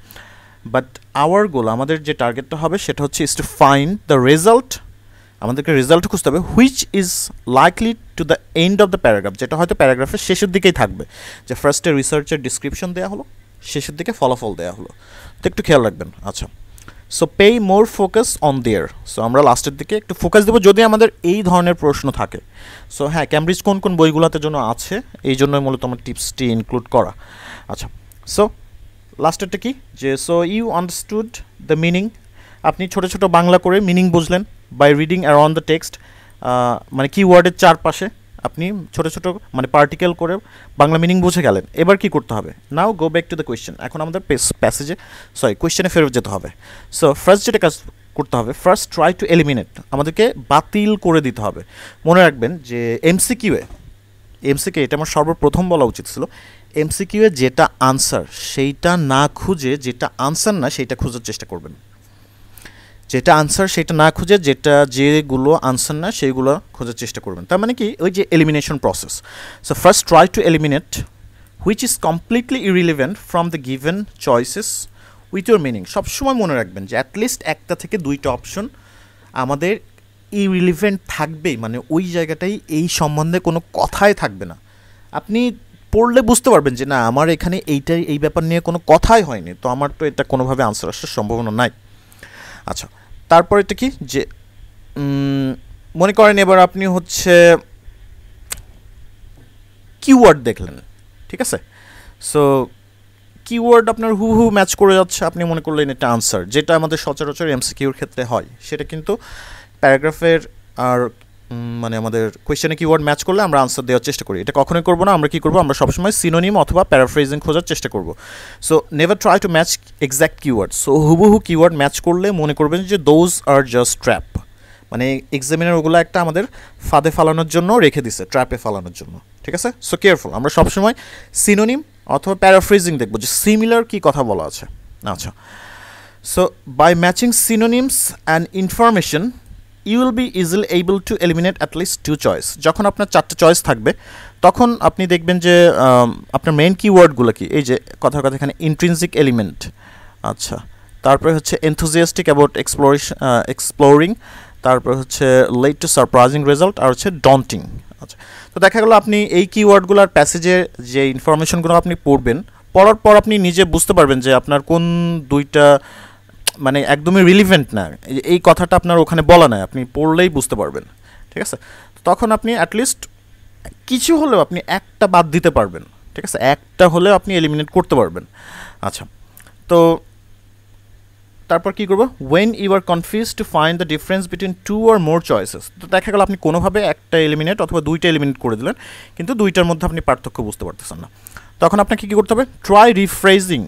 [SPEAKER 1] বাট আওয়ার গোল আমাদের যে টার্গেটটা হবে, সেটা হচ্ছে is to find the result আমাদেরকে রেজাল্ট খুঁজতে হবে which is likely to the end of the paragraph যেটা হয়তো প্যারাগ্রাফের শেষের দিকেই থাকবে। যে ফার্স্টে রিসার্চের ডিসক্রিপশন দেওয়া হলো শেষের দিকে ফলাফল দেওয়া হলো। তো একটু খেয়াল রাখবেন। আচ্ছা। So pay more focus on there so আমরা লাস্টের দিকে একটু ফোকাস দেবো যদি আমাদের এই ধরনের প্রশ্ন থাকে। সো হ্যাঁ ক্যামব্রিজ কোন কোন বইগুলোতে জন্য আছে, এই জন্যই মূলত আমার টিপসটি ইনক্লুড করা। আচ্ছা। সো লাস্টেরটা কি? যে so you understood the meaning আপনি ছোটো ছোটো বাংলা করে মিনিং বুঝলেন by reading around the text মানে কি ওয়ার্ডের চারপাশে। আপনি ছোটো ছোটো মানে পার্টিকেল করে বাংলা মিনিং বুঝে গেলেন। এবার কি করতে হবে? Now go back to the question এখন আমাদের প্যাসেজে সরি কোয়েশ্চেনে ফেরত যেতে হবে। সো ফার্স্ট যেটা কাজ করতে হবে ফার্স্ট ট্রাই টু এলিমিনেট আমাদেরকে বাতিল করে দিতে হবে। মনে রাখবেন যে এমসিকিউয়ে এমসিকিউ এটা আমার সর্বপ্রথম বলা উচিত ছিল। এমসিকিউয়ে যেটা আনসার সেইটা না খুঁজে, যেটা আনসার না, সেইটা খোঁজার চেষ্টা করবেন। যেটা আনসার সেটা না খুঁজে, যেটা যেগুলো আনসার না সেইগুলো খোঁজার চেষ্টা করবেন। তার মানে কি? ওই যে elimination process so first try to eliminate which is completely irrelevant from the given choices with your meaning সবসময় মনে রাখবেন যে অ্যাটলিস্ট একটা থেকে দুইটা অপশন আমাদের ইরিলিভেন্ট থাকবেই। মানে ওই জায়গাটাই, এই সম্বন্ধে কোনো কথাই থাকবে না। আপনি পড়লে বুঝতে পারবেন যে, না, আমার এখানে এইটাই, এই ব্যাপার নিয়ে কোনো কথাই হয়নি। তো আমার তো এটা কোনোভাবে আনসার আসার সম্ভাবনা নাই। আচ্ছা তারপরেটা কি? যে মনে করেন এবার আপনি হচ্ছে কিওয়ার্ড দেখলেন, ঠিক আছে? সো কিওয়ার্ড আপনার হু হু ম্যাচ করে যাচ্ছে, আপনি মনে করলেন এটা আনসার যেটা আমাদের সচরাচর এমসিকিউর ক্ষেত্রে হয়। সেটা কিন্তু প্যারাগ্রাফের আর মানে আমাদের কোয়েশ্চেনে কিওয়ার্ড ম্যাচ করলে আমরা আনসার দেওয়ার চেষ্টা করি। এটা কখনোই করব না, আমরা কী করব? আমরা সবসময় সিনোনিম অথবা প্যারাফ্রেজিং খোঁজার চেষ্টা করব। So never try to match exact keyword so হুবহু কিওয়ার্ড ম্যাচ করলে মনে করবেন যে দোজ আর জাস্ট ট্র্যাপ মানে এক্সামিনার ওগুলো একটা আমাদের ফাঁদে ফালানোর জন্য রেখে দিছে ট্র্যাপে ফালানোর জন্য। ঠিক আছে? সো কেয়ারফুল আমরা সবসময় সিনোনিম অথবা প্যারাফ্রেজিং দেখব যে সিমিলার কী কথা বলা আছে। আচ্ছা। So by matching synonyms and information you will be easily able to eliminate at least two choice যখন আপনার চারটে চয়েস থাকবে, তখন আপনি দেখবেন যে আপনার মেইন কিওয়ার্ডগুলো কি? এই যে, কথার কথা এখানে ইন্ট্রিনসিক এলিমেন্ট আচ্ছা তারপরে হচ্ছে এনথুজিয়াস্টিক অ্যাবাউট এক্সপ্লোরেশন এক্সপ্লোরিং তারপরে হচ্ছে লেট টু সারপ্রাইজিং রেজাল্ট আর হচ্ছে ডন্টিং আচ্ছা তো দেখা গেলো আপনি এই কিওয়ার্ডগুলোর প্যাসেজের যে ইনফরমেশনগুলো আপনি পড়বেন, পড়ার পর আপনি নিজে বুঝতে পারবেন যে আপনার কোন দুইটা মানে একদমই রিলিভেন্ট না। এই কথাটা আপনার ওখানে বলা নাই, আপনি পড়লেই বুঝতে পারবেন, ঠিক আছে? তখন আপনি অ্যাটলিস্ট কিছু হলেও আপনি একটা বাদ দিতে পারবেন, ঠিক আছে? একটা হলেও আপনি এলিমিনেট করতে পারবেন। আচ্ছা তো তারপর কী করব? When you are confuse to find the difference between two or more choices তো দেখা গেল আপনি কোনোভাবে একটা এলিমিনেট অথবা দুইটা এলিমিনেট করে দিলেন, কিন্তু দুইটার মধ্যে আপনি পার্থক্য বুঝতে পারতেছেন না। তখন আপনাকে কী করতে হবে? ট্রাই রিফ্রেজিং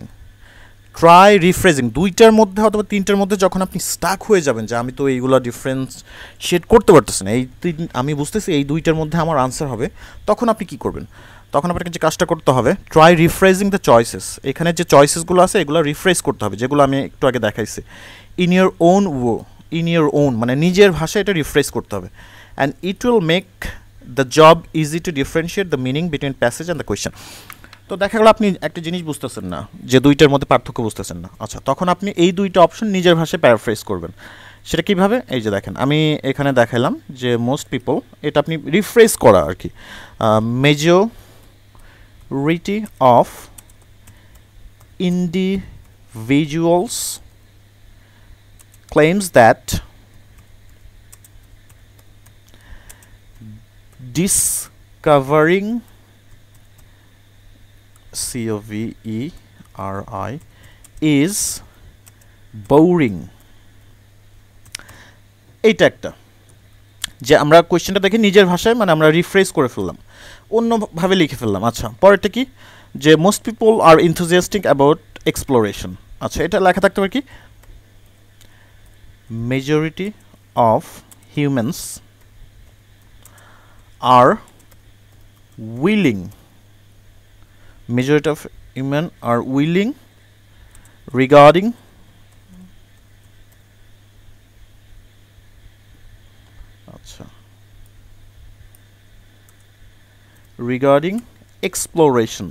[SPEAKER 1] ট্রাই রিফ্রেজিং দুইটার মধ্যে অথবা তিনটার মধ্যে যখন আপনি স্টাক হয়ে যাবেন যে আমি তো এইগুলো ডিফারেন্স শেড করতে পারতেছি না, এই তিন, আমি বুঝতেছি এই দুইটার মধ্যে আমার আনসার হবে, তখন আপনি কি করবেন? তখন আপনাকে যে কাজটা করতে হবে ট্রাই রিফ্রেজিং দ্য চয়েসেস এখানে যে চয়েসেসগুলো আছে, এগুলো রিফ্রেশ করতে হবে, যেগুলো আমি একটু আগে দেখাইছি। ইন ইয়ার ওন ও ইন ইয়ার ওন মানে নিজের ভাষায় এটা রিফ্রেশ করতে হবে। And it will make the job easy to differentiate the meaning between passage and the question তো দেখা গেলো আপনি একটা জিনিস বুঝতেছেন না, যে দুইটার মধ্যে পার্থক্য বুঝতেছেন না। আচ্ছা তখন আপনি এই দুইটা অপশন নিজের ভাষায় প্যারাফ্রেস করবেন। সেটা কীভাবে? এই যে দেখেন, আমি এখানে দেখালাম যে মোস্ট পিপল এটা আপনি রিফ্রেস করা আর কি। Majority of individuals claims that discovering C O V E R I, is boring. এইটা একটা। যে আমরা কোয়েশ্চেনটা দেখে নিজের ভাষায় মানে আমরা রিফ্রেশ করে ফেললাম। অন্যভাবে লিখে ফেললাম। আচ্ছা পরেরটা কি? যে most people are enthusiastic about exploration আচ্ছা এটা লেখা থাকতে পারে কি? Majority of humans are willing majority of women are willing regarding আচ্ছা regarding exploration.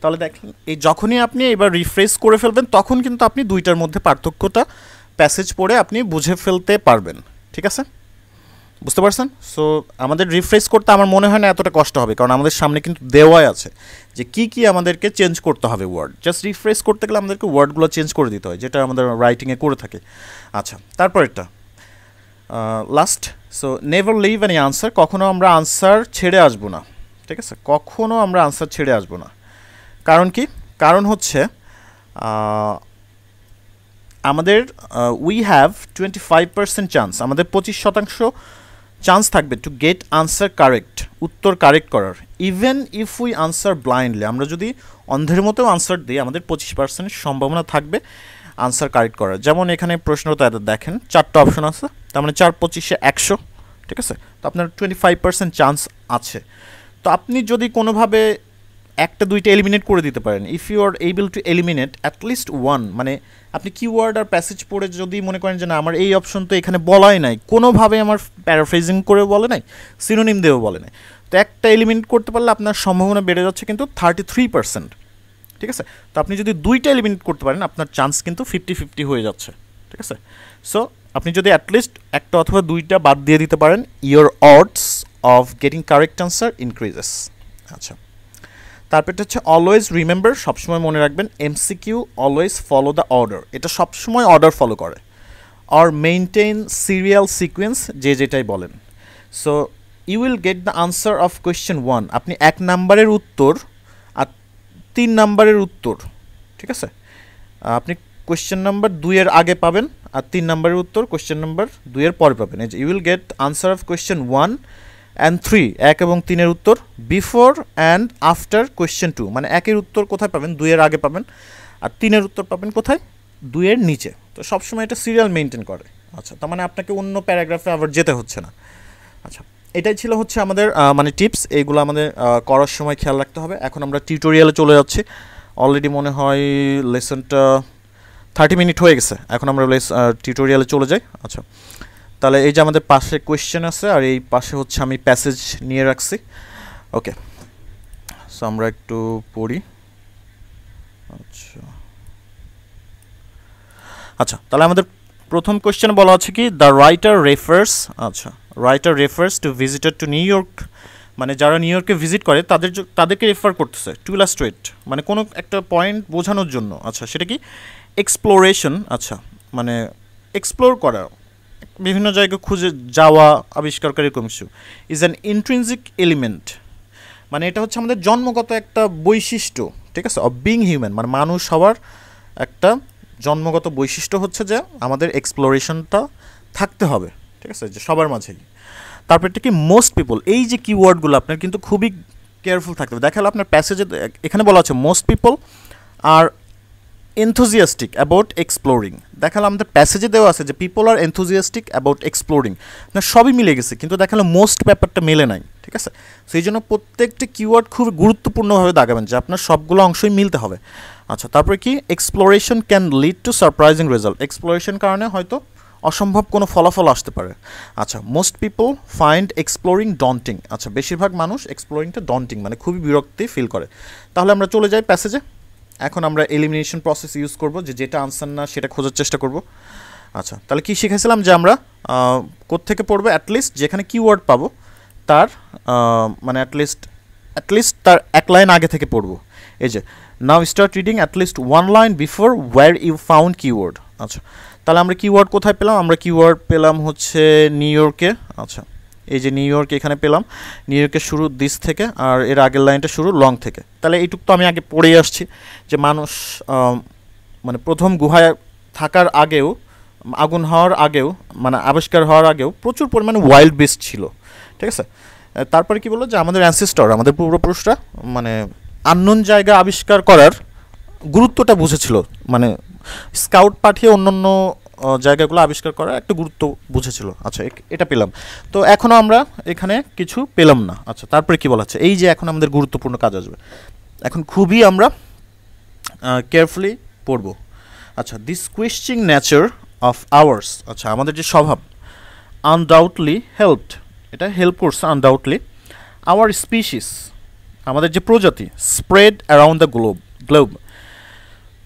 [SPEAKER 1] তাহলে দেখেন, এই যখনই আপনি এবার রিফ্রেশ করে ফেলবেন, তখন কিন্তু আপনি দুইটার মধ্যে পার্থক্যটা প্যাসেজ পড়ে আপনি বুঝে ফেলতে পারবেন, ঠিক আছে? বুঝতে পারছেন? সো আমাদের রিফ্রেশ করতে আমার মনে হয় না এতটা কষ্ট হবে, কারণ আমাদের সামনে কিন্তু দেওয়াই আছে যে কি কি আমাদেরকে চেঞ্জ করতে হবে ওয়ার্ড জাস্ট রিফ্রেশ করতে গেলে আমাদেরকে ওয়ার্ডগুলো চেঞ্জ করে দিতে হয়, যেটা আমাদের রাইটিংয়ে করে থাকে। আচ্ছা তারপর এটা last so never leave any answer কখনও আমরা আনসার ছেড়ে আসব না। ঠিক আছে? কখনও আমরা আনসার ছেড়ে আসব না। কারণ কি? কারণ হচ্ছে আমাদের we have twenty five percent chance আমাদের পঁচিশ শতাংশ চান্স থাকবে টু গেট আনসার কারেক্ট উত্তর কারেক্ট করার। Even if we answer blindly আমরা যদি অন্ধের মতো আনসার দিই, আমাদের পঁচিশ পার্সেন্ট সম্ভাবনা থাকবে আনসার কারেক্ট করার। যেমন এখানে প্রশ্নটা দেখেন, চারটা অপশন আছে, তার মানে চার পঁচিশে একশো, ঠিক আছে? তো আপনার টোয়েন্টি ফাইভ পার্সেন্ট চান্স আছে। তো আপনি যদি কোনোভাবে একটা, দুইটা এলিমিনেট করে দিতে পারেন। If you are able to eliminate at least one মানে আপনি কিওয়ার্ড আর প্যাসেজ পড়ে যদি মনে করেন যে না, আমার এই অপশন তো এখানে বলাই নাই কোনোভাবে আমার প্যারাফ্রেজিং করে বলে নাই সিনোনিম দিয়েও বলে নাই। তো একটা এলিমিনেট করতে পারলে আপনার সম্ভাবনা বেড়ে যাচ্ছে কিন্তু থার্টি থ্রি পার্সেন্ট ঠিক আছে? তো আপনি যদি দুইটা এলিমিনেট করতে পারেন, আপনার চান্স কিন্তু ফিফটি ফিফটি হয়ে যাচ্ছে। ঠিক আছে? সো আপনি যদি অ্যাটলিস্ট একটা অথবা দুইটা বাদ দিয়ে দিতে পারেন your odds of getting correct answer increases আচ্ছা। তারপরটা হচ্ছে অলওয়েজ রিমেম্বার সবসময় মনে রাখবেন MCQ always follow the order এটা সবসময় অর্ডার ফলো করে। অর মেনটেন সিরিয়াল সিকোয়েন্স যে যেটাই বলেন। So you will get the answer of question one আপনি এক নাম্বারের উত্তর আর তিন নাম্বারের উত্তর, ঠিক আছে? আপনি কোয়েশ্চেন নাম্বার দুইয়ের আগে পাবেন আর তিন নাম্বারের উত্তর কোয়েশ্চেন নাম্বার দুইয়ের পরে পাবেন। এই যে you will get answer of question one and three এক এবং তিনের উত্তর before and after question two মানে একের উত্তর কোথায় পাবেন? দুইয়ের আগে পাবেন। আর তিনের উত্তর পাবেন কোথায়? দুইয়ের নিচে। তো সবসময় এটা সিরিয়াল মেনটেন করে। আচ্ছা তার মানে আপনাকে অন্য প্যারাগ্রাফে আবার যেতে হচ্ছে না। আচ্ছা এটাই ছিল হচ্ছে আমাদের মানে টিপস এইগুলো আমাদের করার সময় খেয়াল রাখতে হবে। এখন আমরা টিউটোরিয়ালে চলে যাচ্ছি। অলরেডি মনে হয় লেসনটা থার্টি মিনিট হয়ে গেছে। এখন আমরা টিউটোরিয়ালে চলে যাই। আচ্ছা তাহলে এই যে আমাদের পাশে কোয়েশ্চেন আছে, আর এই পাশে হচ্ছে আমি প্যাসেজ নিয়ে রাখছি। ওকে সো আমরা একটু পড়ি। আচ্ছা। আচ্ছা তাহলে আমাদের প্রথম কোয়েশ্চেন বলা আছে কি? দ্য রাইটার রেফার্স আচ্ছা writer refers to visitor to New York মানে যারা নিউ ইয়র্কে ভিজিট করে, তাদের তাদেরকে রেফার করতেছে টু ইলাস্ট্রেট মানে কোনো একটা পয়েন্ট বোঝানোর জন্য। আচ্ছা সেটা কি? এক্সপ্লোরেশন আচ্ছা মানে এক্সপ্লোর করা। বিভিন্ন জায়গায় খুঁজে যাওয়া, আবিষ্কার এরকম ইজ অ্যান ইন্ট্রিনজিক এলিমেন্ট মানে এটা হচ্ছে আমাদের জন্মগত একটা বৈশিষ্ট্য, ঠিক আছে? অফ বিং হিউম্যান মানে মানুষ হওয়ার একটা জন্মগত বৈশিষ্ট্য হচ্ছে যে আমাদের এক্সপ্লোরেশনটা থাকতে হবে, ঠিক আছে? যে সবার মাঝেই। তারপর এটা কি? মোস্ট পিপল এই যে কিওয়ার্ডগুলো আপনার কিন্তু খুবই কেয়ারফুল থাকতে হবে। দেখা গেল আপনার প্যাসেজে এখানে বলা আছে most people are enthusiastic about exploring দেখাল আমাদের প্যাসেজে দেওয়া আছে যে people are enthusiastic about exploring না, সবই মিলে গেছে, কিন্তু দেখাল মোস্ট ব্যাপারটা মেলে নাই, ঠিক আছে? সেই জন্য প্রত্যেকটি কিওয়ার্ড খুব গুরুত্বপূর্ণভাবে দাগাবেন যে, আপনার সবগুলো অংশই মিলতে হবে। আচ্ছা তারপরে কি? Exploration can lead to surprising result exploration কারণে হয়তো অসম্ভব কোনো ফলাফল আসতে পারে। আচ্ছা most people find exploring daunting আচ্ছা বেশিরভাগ মানুষ এক্সপ্লোরিংটা ডন্টিং মানে খুবই বিরক্তি ফিল করে। তাহলে আমরা চলে যাই প্যাসেজে এখন আমরা এলিমিনেশন প্রসেস ইউজ করব, যে যেটা আনসার না সেটা খোঁজার চেষ্টা করব। আচ্ছা তাহলে কি শিখেছিলাম যে আমরা কোত্থেকে পড়ব? অ্যাটলিস্ট যেখানে কিওয়ার্ড পাবো, তার মানে অ্যাটলিস্ট অ্যাটলিস্ট তার এক লাইন আগে থেকে পড়ব। এই যে now start reading at least one line before where you found keyword আচ্ছা তাহলে আমরা কিওয়ার্ড কোথায় পেলাম? আমরা কিওয়ার্ড পেলাম হচ্ছে নিউ ইয়র্কে আচ্ছা এই যে নিউ ইয়র্ক এখানে পেলাম নিউ ইয়র্কের শুরু দিস থেকে আর এর আগের লাইনটা শুরু লং থেকে। তাহলে এইটুক তো আমি আগে পড়েই আসছি যে মানুষ মানে প্রথম গুহায় থাকার আগেও, আগুন হওয়ার আগেও মানে আবিষ্কার হওয়ার আগেও প্রচুর পরিমাণে ওয়াইল্ড বিস্ট ছিল, ঠিক আছে? তারপরে কি বলল যে আমাদের অ্যানসিস্টার আমাদের পূর্বপুরুষরা মানে আননোন জায়গা আবিষ্কার করার গুরুত্বটা বুঝেছিল। মানে স্কাউট পাঠিয়ে অন্যান্য জায়গাগুলো আবিষ্কার করার একটা গুরুত্ব বুঝেছিল। আচ্ছা এটা পেলাম। তো এখনও আমরা এখানে কিছু পেলাম না। আচ্ছা তারপরে কি বলা এই যে এখন আমাদের গুরুত্বপূর্ণ কাজ আসবে। এখন খুবই আমরা কেয়ারফুলি পড়ব। আচ্ছা this questioning nature of ours আচ্ছা আমাদের যে স্বভাব আনডাউটলি হেল্পড এটা হেল্প করছে আনডাউটলি আওয়ার স্পিসিস আমাদের যে প্রজাতি spread around the globe globe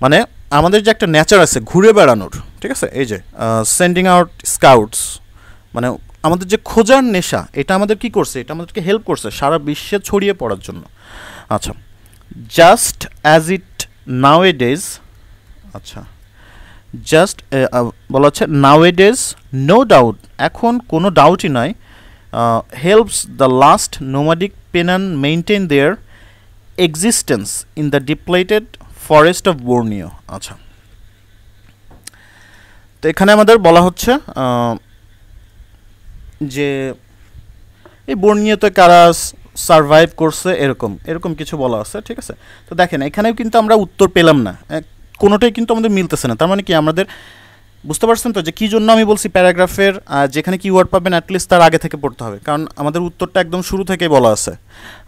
[SPEAKER 1] মানে আমাদের যে একটা নেচার আছে, ঘুরে বেড়ানোর ঠিক আছে? এই যে সেন্ডিং আউট স্কাউটস মানে আমাদের যে খোঁজার নেশা, এটা আমাদের কি করছে? এটা আমাদেরকে হেল্প করছে সারা বিশ্বে ছড়িয়ে পড়ার জন্য। আচ্ছা just as it nowadays আচ্ছা জাস্ট বলা হচ্ছে nowadays no doubt এখন কোনো ডাউটই নাই helps the last nomadic Penan maintain their existence in the depleted forest of Borneo আচ্ছা তো এখানে আমাদের বলা হচ্ছে যে এই বর্ণীয়তে কারা সারভাইভ করছে এরকম এরকম কিছু বলা আছে, ঠিক আছে? তো দেখেন, এখানেও কিন্তু আমরা উত্তর পেলাম না। কোনোটাই কিন্তু আমাদের মিলতেছে না। তার মানে কি, আমাদের বুঝতে পারছেন তো যে কী জন্য আমি বলছি প্যারাগ্রাফের যেখানে কি ওয়ার্ড পাবেন অ্যাটলিস্ট তার আগে থেকে পড়তে হবে। কারণ আমাদের উত্তরটা একদম শুরু থেকেই বলা আছে।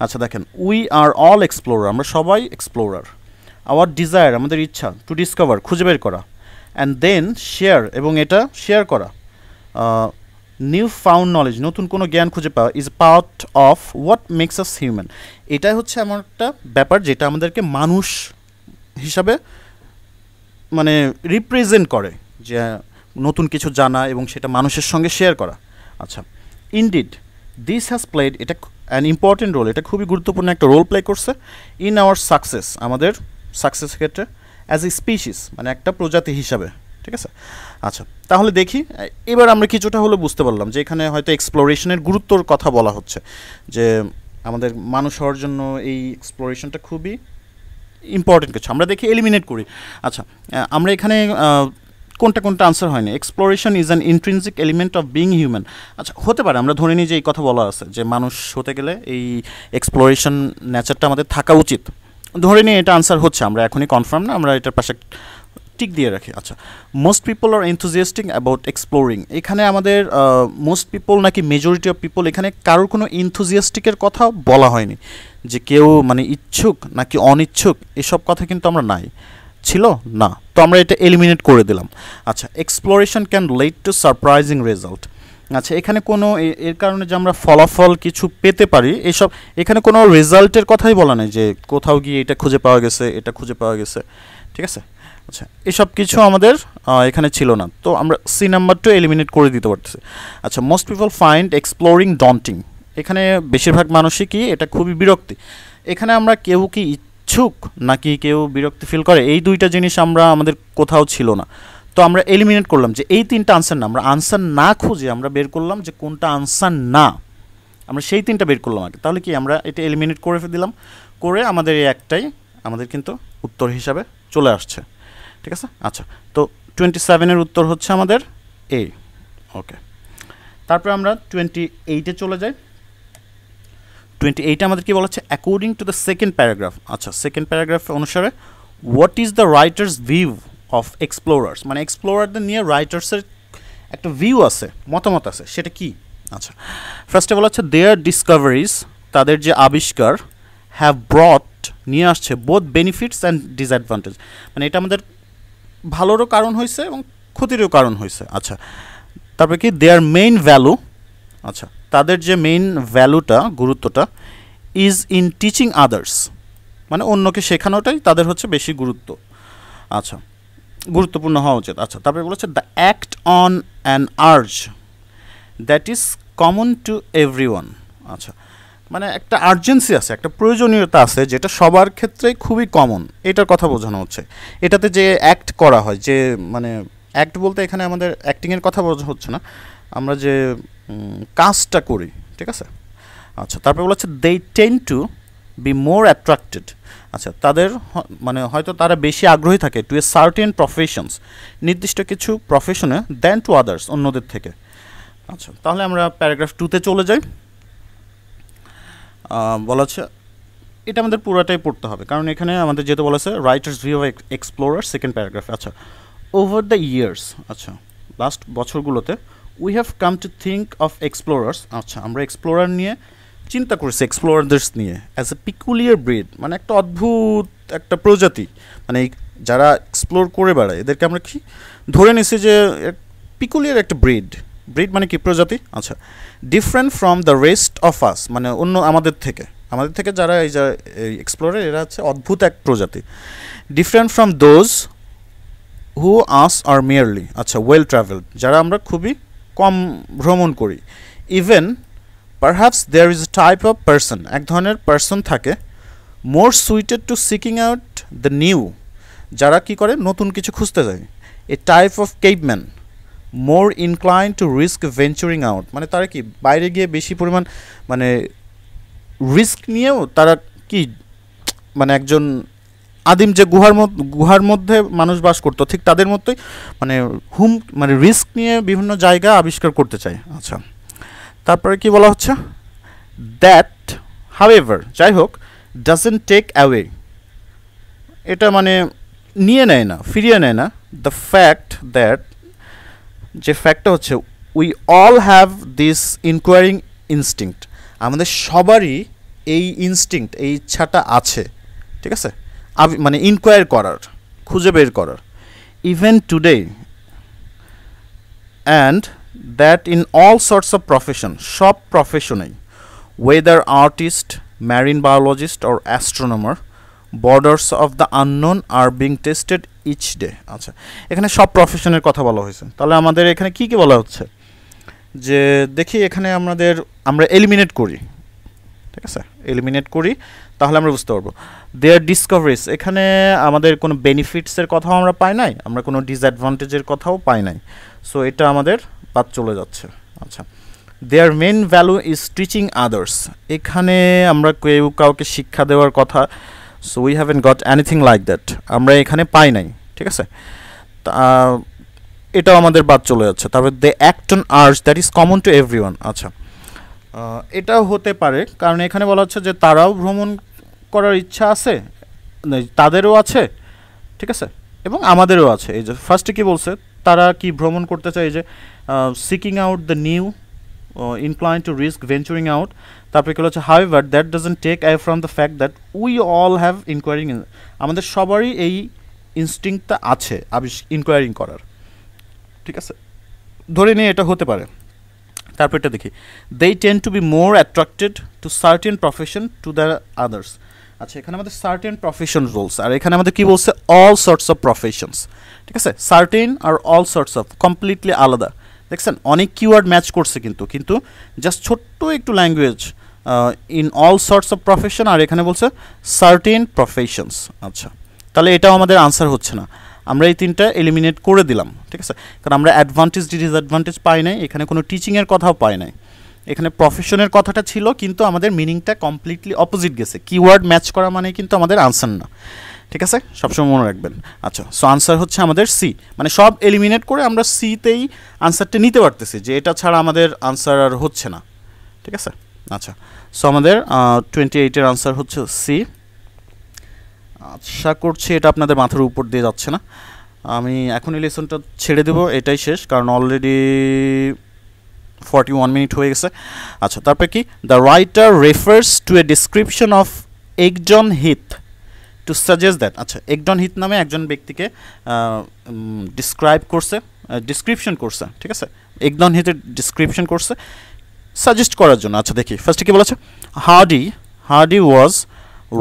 [SPEAKER 1] আচ্ছা দেখেন উই আর অল এক্সপ্লোরার আমরা সবাই এক্সপ্লোরার আওয়ার ডিজায়ার আমাদের ইচ্ছা টু ডিসকভার খুঁজে বের করা। অ্যান্ড দেন শেয়ার এবং এটা শেয়ার করা। নিউ ফাউন্ড নলেজ নতুন কোনো জ্ঞান খুঁজে পাওয়া is part of what makes us human এটাই হচ্ছে এমন একটা ব্যাপার যেটা আমাদেরকে মানুষ হিসাবে মানে রিপ্রেজেন্ট করে যে নতুন কিছু জানা এবং সেটা মানুষের সঙ্গে শেয়ার করা। আচ্ছা ইনডিড দিস হ্যাজ প্লেড এটা অ্যান ইম্পর্টেন্ট রোল এটা খুবই গুরুত্বপূর্ণ একটা রোল প্লে করছে ইন আওয়ার সাকসেস আমাদের সাকসেস ক্ষেত্রে। অ্যাজ এ স্পিসিস মানে একটা প্রজাতি হিসাবে, ঠিক আছে? আচ্ছা তাহলে দেখি, এবার আমরা কিছুটা হলে বুঝতে পারলাম যে এখানে হয়তো এক্সপ্লোরেশনের গুরুত্বর কথা বলা হচ্ছে, যে আমাদের মানুষ হওয়ার জন্য এই এক্সপ্লোরেশনটা খুবই ইম্পর্টেন্ট কিছু। আমরা দেখি এলিমিনেট করি। আচ্ছা আমরা এখানে কোনটা কোনটা আনসার হয়নি? Exploration is an intrinsic element of being human আচ্ছা হতে পারে, আমরা ধরে নিই যে এই কথা বলা আছে, যে মানুষ হতে গেলে এই এক্সপ্লোরেশন নেচারটা আমাদের থাকা উচিত। ধরে নিই এটা আনসার হচ্ছে, আমরা এখনই কনফার্ম না, আমরা এটার পাশে টিক দিয়ে রাখি। আচ্ছা most people are enthusiastic about exploring এখানে আমাদের মোস্ট পিপল নাকি মেজরিটি অফ পিপল এখানে কারোর কোনো এনথুজিয়াস্টিকের কথা বলা হয়নি। যে কেউ মানে ইচ্ছুক নাকি অনিচ্ছুক, এসব কথা কিন্তু আমরা নাই। ছিল? না। তো আমরা এটা এলিমিনেট করে দিলাম। আচ্ছা exploration can led to surprising result আচ্ছা এখানে কোনো এর কারণে যে আমরা ফলাফল কিছু পেতে পারি, এসব, এখানে কোনো রেজাল্টের কথাই বলা নেই যে কোথাও গিয়ে এটা খুঁজে পাওয়া গেছে, এটা খুঁজে পাওয়া গেছে, ঠিক আছে? আচ্ছা এসব কিছু আমাদের এখানে ছিল না। তো আমরা সি নাম্বারটা এলিমিনেট করে দিতে পারতেছি। আচ্ছা most people find exploring daunting এখানে বেশিরভাগ মানুষই কি, এটা খুবই বিরক্তি। এখানে আমরা কেউ কি ইচ্ছুক নাকি কেউ বিরক্তি ফিল করে? এই দুইটা জিনিস আমরা আমাদের কোথাও ছিল না। তো আমরা এলিমিনেট করলাম যে এই তিনটা আনসার না, আমরা আনসার না খুঁজে আমরা বের করলাম যে কোনটা আনসার না। আমরা সেই তিনটা বের করলাম আগে। তাহলে কি আমরা এটা এলিমিনেট করে দিলাম? করে আমাদের এই একটাই, আমাদের কিন্তু উত্তর হিসাবে চলে আসছে। ঠিক আছে? আচ্ছা তো টোয়েন্টি সেভেনের উত্তর হচ্ছে আমাদের এ ওকে তারপরে আমরা টোয়েন্টি এইটে চলে যাই। টোয়েন্টি এইটে আমাদের কী বলা according to the second paragraph আচ্ছা সেকেন্ড প্যারাগ্রাফ অনুসারে what is the writer's view of explorers মানে এক্সপ্লোরারদের নিয়ে রাইটার্সের একটা ভিউ আছে, মতামত আছে, সেটা কি? আচ্ছা ফার্স্টে বলা হচ্ছে দেয়ার ডিসকভারিজ তাদের যে আবিষ্কার হ্যাভ ব্রট নিয়ে আসছে বোথ বেনিফিটস অ্যান্ড ডিসঅ্যাডভান্টেজ মানে এটা আমাদের ভালোরও কারণ হয়েছে এবং ক্ষতিরও কারণ হয়েছে আচ্ছা তারপরে কি? দেয়ার মেইন ভ্যালু আচ্ছা তাদের যে মেইন ভ্যালুটা গুরুত্বটা ইজ ইন টিচিং আদার্স মানে অন্যকে শেখানোটাই তাদের হচ্ছে বেশি গুরুত্ব। আচ্ছা গুরুত্বপূর্ণ হওয়া উচিত। আচ্ছা তারপরে বলেছে the act on an urge that is common to every আচ্ছা মানে একটা আর্জেন্সি আছে, একটা প্রয়োজনীয়তা আছে, যেটা সবার ক্ষেত্রেই খুবই কমন এটার কথা বোঝানো হচ্ছে। এটাতে যে অ্যাক্ট করা হয়, যে মানে অ্যাক্ট বলতে এখানে আমাদের অ্যাক্টিংয়ের কথা বোঝা হচ্ছে না। আমরা যে কাজটা করি, ঠিক আছে? আচ্ছা তারপরে বলেছে they tend to be more attracted আচ্ছা তাদের মানে হয়তো তারা বেশি আগ্রহী থাকে টু এ সার্টেন প্রফেশনস নির্দিষ্ট কিছু প্রফেশনে দেন টু আদার্স অন্যদের থেকে। আচ্ছা তাহলে আমরা প্যারাগ্রাফ টুতে চলে যাই। বলা হচ্ছে, এটা আমাদের পুরোটাই পড়তে হবে, কারণ এখানে আমাদের যেহেতু বলা আছে writer's view of explorer second paragraph আচ্ছা ওভার দ্য ইয়ার্স আচ্ছা লাস্ট বছরগুলোতে we have come to think of explorers আচ্ছা আমরা এক্সপ্লোরার নিয়ে চিন্তা করেছি এক্সপ্লোরারদের নিয়ে অ্যাজ এ পিকুলিয়ার ব্রিড মানে একটা অদ্ভুত একটা প্রজাতি। মানে যারা এক্সপ্লোর করে বেড়ায়, এদেরকে আমরা কি ধরে নিছি যে পিকুলিয়ার একটা ব্রিড ব্রিড মানে কি প্রজাতি? আচ্ছা different from the rest of us মানে অন্য আমাদের থেকে। আমাদের থেকে যারা এই যা এক্সপ্লোরার এরা হচ্ছে অদ্ভুত এক প্রজাতি। Different from those who us are merely আচ্ছা ওয়েল ট্রাভেলড যারা আমরা খুবই কম ভ্রমণ করি। Even perhaps there is a type of person এক ধরনের পার্সন থাকে more suited to seeking out the new যারা কি করে? নতুন কিছু খুঁজতে যায়। A type of caveman more incline to risk venturing out মানে তারা কি, বাইরে গিয়ে বেশি পরিমাণ মানে রিস্ক নিয়েও তারা কি মানে একজন আদিম যে গুহার গুহার মধ্যে মানুষ বাস করতো, ঠিক তাদের মতোই মানে হুম মানে রিস্ক নিয়ে বিভিন্ন জায়গা আবিষ্কার করতে চায়। আচ্ছা। তারপরে কি বলা হচ্ছে? দ্যাট হাউএভার যাই হোক ডাজেন্ট টেক অ্যাওয়ে এটা মানে নিয়ে নেয় না, ফিরিয়ে নেয় না। দ্য ফ্যাক্ট দ্যাট যে ফ্যাক্টটা হচ্ছে we all have this inquiring instinct আমাদের সবারই এই ইনস্টিংক্ট এই ইচ্ছাটা আছে, ঠিক আছে? মানে ইনকোয়ার করার, খুঁজে বের করার। Even today and that in all sorts of profession সব প্রফেশনেই whether artist marine biologist or astronomer borders of the unknown are being tested each day আচ্ছা এখানে সব প্রফেশনের কথা বলা হয়েছে। তাহলে আমাদের এখানে কি কি বলা হচ্ছে? যে দেখি এখানে আমাদের, আমরা এলিমিনেট করি। ঠিক আছে? এলিমিনেট করি, তাহলে আমরা বুঝতে পারব। দেয়ার ডিসকভারিজ এখানে আমাদের কোনো বেনিফিটসের কথাও আমরা পাই নাই, আমরা কোনো ডিসঅ্যাডভান্টেজের কথাও পাই নাই। সো এটা আমাদের বাদ চলে যাচ্ছে। আচ্ছা। Their main value is teaching others এখানে আমরা কেউ কাউকে শিক্ষা দেওয়ার কথা so we haven't got anything like that আমরা এখানে পাই নাই, ঠিক আছে? তা, এটাও আমাদের বাদ চলে যাচ্ছে। তারপর they act on urges that is common to every আচ্ছা। এটাও হতে পারে, কারণ এখানে বলা হচ্ছে যে তারাও ভ্রমণ করার ইচ্ছা আছে তাদেরও আছে, ঠিক আছে? এবং আমাদেরও আছে। এই যে ফার্স্টে কী বলছে? তারা কি ভ্রমণ করতে চায়? যে seeking out the new incline to risk venturing out তারপরে কি হচ্ছে however that doesn't take eye from the fact that we all have inquiring আমাদের সবারই এই ইনস্টিংটা আছে আবিষ ইনকোয়ারিং করার। ঠিক আছে? ধরে নিয়ে এটা হতে পারে। তারপর এটা দেখি। They tend to be more attracted to certain profession to the others আচ্ছা এখানে আমাদের সার্টেন প্রফেশন রোলস আর এখানে আমাদের কি বলছে? অল সর্টস অফ প্রফেশনস ঠিক আছে? সার্টেন আর অল সর্টস অফ কমপ্লিটলি আলাদা। দেখছেন, অনেক কিওয়ার্ড ম্যাচ করছে কিন্তু কিন্তু জাস্ট ছোট্ট একটু language in all sorts of profession আর এখানে বলছে সার্টেন প্রফেশনস আচ্ছা তাহলে এটাও আমাদের আনসার হচ্ছে না। আমরা এই তিনটা এলিমিনেট করে দিলাম, ঠিক আছে? কারণ আমরা অ্যাডভান্টেজ ডিসঅ্যাডভান্টেজ পাই নাই, এখানে কোনো টিচিংয়ের কথাও পাই নাই। এখানে প্রফেশনের কথাটা ছিল, কিন্তু আমাদের মিনিংটা কমপ্লিটলি অপোজিট গেছে। কিওয়ার্ড ম্যাচ করা মানে কিন্তু আমাদের আনসার না। ঠিক আছে? সবসময় মনে রাখবেন। আচ্ছা সো আনসার হচ্ছে আমাদের সি মানে সব এলিমিনেট করে আমরা সিতেই আনসারটা নিতে পারতেছি, যে এটা ছাড়া আমাদের আনসার আর হচ্ছে না। ঠিক আছে? আচ্ছা সো আমাদের টোয়েন্টি এইটের আনসার হচ্ছে সি আশা করছি এটা আপনাদের মাথার উপর দিয়ে যাচ্ছে না। আমি এখনই লেসনটা ছেড়ে দেবো, এটাই শেষ, কারণ অলরেডি ফর্টি ওয়ান মিনিট হয়ে গেছে। আচ্ছা তারপরে কি? The writer refers to a description of একজন হিথ টু সাজেস্ট দ্যাট আচ্ছা একজন হিত নামে একজন ব্যক্তিকে ডিসক্রাইব করছে ডিসক্রিপশন করছে, ঠিক আছে? একজন হিতের ডিসক্রিপশন করছে সাজেস্ট করার জন্য। আচ্ছা দেখি ফার্স্টে কী বলেছে? Hardy Hardy was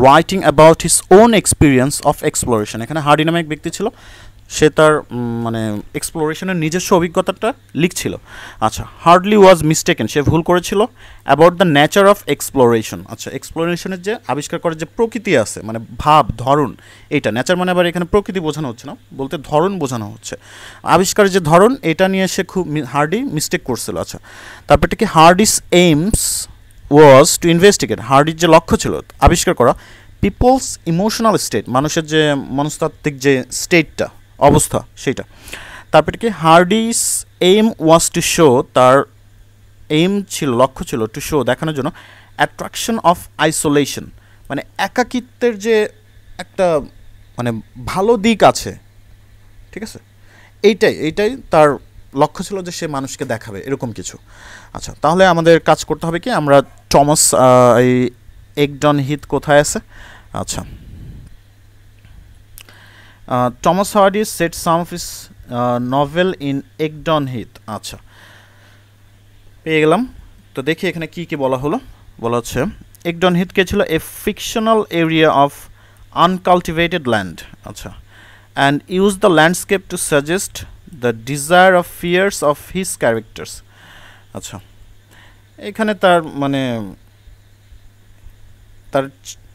[SPEAKER 1] writing about his own experience of exploration এখানে হার্ডি নামে এক ব্যক্তি ছিল। সে তার মানে এক্সপ্লোরেশনের নিজস্ব অভিজ্ঞতাটা লিখছিল। আচ্ছা হার্ডলি ওয়াজ মিস্টেকেন সে ভুল করেছিল। About the nature of exploration আচ্ছা এক্সপ্লোরেশনের যে আবিষ্কার করার যে প্রকৃতি আছে মানে ভাব ধরন এইটা নেচার মানে আবার এখানে প্রকৃতি বোঝানো হচ্ছে না, বলতে ধরন বোঝানো হচ্ছে। আবিষ্কারের যে ধরন এটা নিয়ে সে খুব হার্ডি মিস্টেক করছিল আচ্ছা। তারপরটা কি Hardy's aims was to investigate হার্ডির যে লক্ষ্য ছিল, আবিষ্কার করা পিপলস ইমোশনাল স্টেট মানুষের যে মনস্তাত্ত্বিক যে স্টেটটা অবস্থা সেটা তারপরে কি, Hardy's aim was to show, তার এইম ছিল, লক্ষ্য ছিল টু শো দেখানোর জন্য, অ্যাট্রাকশন অফ আইসোলেশন। মানে একাকিত্বের যে একটা মানে ভালো দিক আছে, ঠিক আছে? এইটাই এইটাই তার লক্ষ্য ছিল যে সে মানুষকে দেখাবে, এরকম কিছু। আচ্ছা তাহলে আমাদের কাজ করতে হবে কি, আমরা টমাস এই একডন হিত কোথায় আছে? আচ্ছা। Thomas Hardy set some of his novel in Egdon Heath. আচ্ছা পেয়ে গেলাম। তো দেখি এখানে কি কি বলা হলো। বলা হচ্ছে একডন হিত কে ছিল a fictional area of uncultivated land. আচ্ছা and use the landscape to suggest the desire of fears of his characters. আচ্ছা এখানে তার মানে তার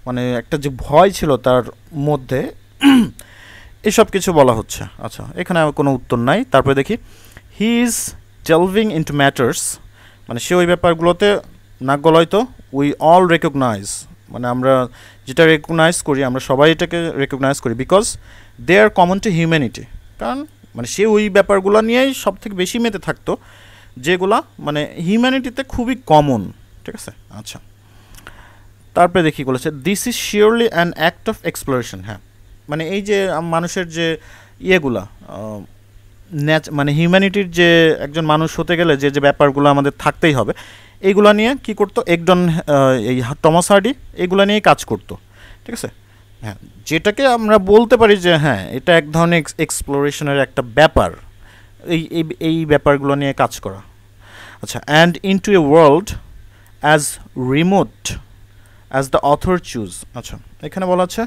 [SPEAKER 1] মানে একটা যে ভয় ছিল তার মধ্যে এসব কিছু বলা হচ্ছে। আচ্ছা এখানে কোনো উত্তর নাই। তারপরে দেখি he is delving into matters মানে সে ওই ব্যাপারগুলোতে নাক গলয়তো উই অল রেকগনাইজ মানে আমরা যেটা রেকগনাইজ করি, আমরা সবাই এটাকে রেকগনাইজ করি। Because they are common to humanity কারণ মানে সে ওই ব্যাপারগুলো নিয়েই সব থেকে বেশি মেতে থাকতো, যেগুলা মানে হিউম্যানিটিতে খুবই কমন ঠিক আছে? আচ্ছা। তারপরে দেখি, বলেছে this is surely an act of exploration হ্যাঁ। মানে এই যে মানুষের যে ইয়েগুলা মানে হিউম্যানিটির যে একজন মানুষ হতে গেলে যে যে ব্যাপারগুলো আমাদের থাকতেই হবে, এইগুলা নিয়ে কি করতো? একজন এই টমাস হার্ডি এগুলো নিয়েই কাজ করতো, ঠিক আছে? হ্যাঁ যেটাকে আমরা বলতে পারি যে হ্যাঁ এটা এক ধরনের এক্সপ্লোরেশনের একটা ব্যাপার, এই এই এই ব্যাপারগুলো নিয়ে কাজ করা। আচ্ছা and into a world as remote as the author choose আচ্ছা এখানে বলা আছে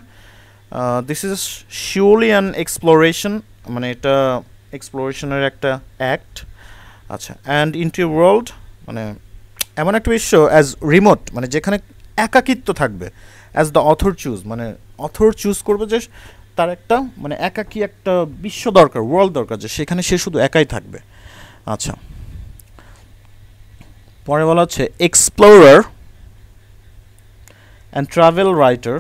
[SPEAKER 1] this is surely an exploration মানে এটা এক্সপ্লোরেশনের একটা অ্যাক্ট আচ্ছা অ্যান্ড ইনটু ওয়ার্ল্ড মানে এমন একটা বিশ্ব অ্যাজ রিমোট মানে যেখানে একাকিত্ব থাকবে অ্যাজ দ্য অথর চুজ মানে অথর চুজ করবে যে তার একটা মানে একাকি একটা বিশ্ব দরকার ওয়ার্ল্ড দরকার, যে সেখানে সে শুধু একাই থাকবে। আচ্ছা পরে বলা হচ্ছে explorer and travel writer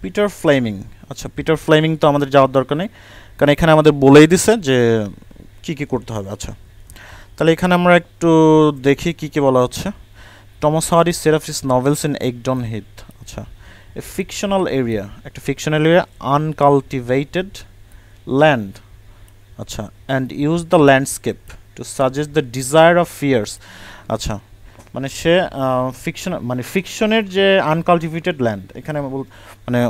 [SPEAKER 1] Peter Fleming আচ্ছা পিটার ফ্লেমিং তো আমাদের যাওয়ার দরকার নেই। কারণ এখানে আমাদের বলেই দিছে যে কি কি করতে হবে। আচ্ছা তাহলে এখানে আমরা একটু দেখি কি কি বলা হচ্ছে। টমাস হারিস সেরাফিস নভেলস ইন একডন হিথ আচ্ছা এ ফিকশনাল এরিয়া একটা ফিকশনাল এরিয়া আনকালটিভেটেড ল্যান্ড আচ্ছা and use the landscape to suggest the desire of fears আচ্ছা মানে সে ফিকশন মানে ফিকশনের যে আনকালটিভেটেড ল্যান্ড এখানে মানে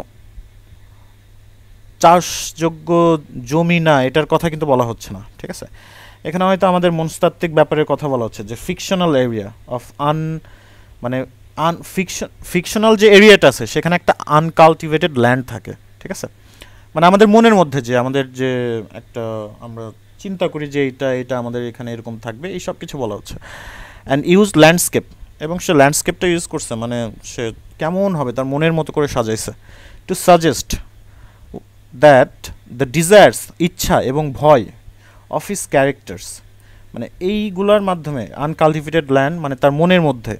[SPEAKER 1] চাষযোগ্য জমি না, এটার কথা কিন্তু বলা হচ্ছে না, ঠিক আছে? এখানে হয়তো আমাদের মনস্তাত্ত্বিক ব্যাপারের কথা বলা হচ্ছে যে ফিকশনাল এরিয়া অফ আন মানে আন ফিকশন ফিকশনাল যে এরিয়াটা আছে, সেখানে একটা আনকালটিভেটেড ল্যান্ড থাকে, ঠিক আছে? মানে আমাদের মনের মধ্যে যে, আমাদের যে একটা আমরা চিন্তা করি যে এটা এটা আমাদের এখানে এরকম থাকবে, এই সব কিছু বলা হচ্ছে। অ্যান্ড ইউজ ল্যান্ডস্কেপ এবং সে ল্যান্ডস্কেপটা ইউজ করছে মানে সে কেমন হবে, তার মনের মতো করে সাজাইছে। To suggest that the desires ইচ্ছা এবং ভয় অফ হিস ক্যারেক্টার্স মানে এইগুলোর মাধ্যমে আনকালটিভেটেড ল্যান্ড মানে তার মনের মধ্যে,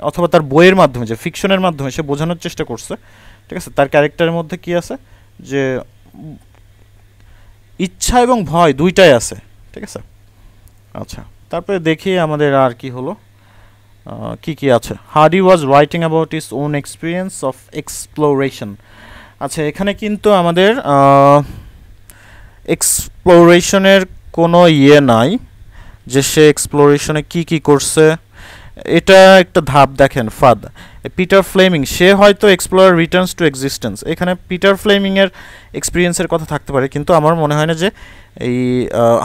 [SPEAKER 1] অথবা তার বইয়ের মাধ্যমে, যে ফিকশনের মাধ্যমে সে বোঝানোর চেষ্টা করছে, ঠিক আছে? তার ক্যারেক্টারের মধ্যে কি আছে? যে ইচ্ছা এবং ভয় দুইটাই আছে, ঠিক আছে? আচ্ছা তারপরে দেখি আমাদের আর কি হলো কি কি আছে? Hardy was writing about his own experience of exploration আচ্ছা এখানে কিন্তু আমাদের এক্সপ্লোরেশনের কোনো ইয়ে নাই, যে সে এক্সপ্লোরেশনে কি কি করছে। এটা একটা ধাপ দেখেন, ফাদ। পিটার ফ্লেমিং সে হয়তো এক্সপ্লোরার রিটার্নস টু এক্সিস্টেন্স এখানে পিটার ফ্লেমিংয়ের এক্সপিরিয়েন্সের কথা থাকতে পারে, কিন্তু আমার মনে হয় না যে এই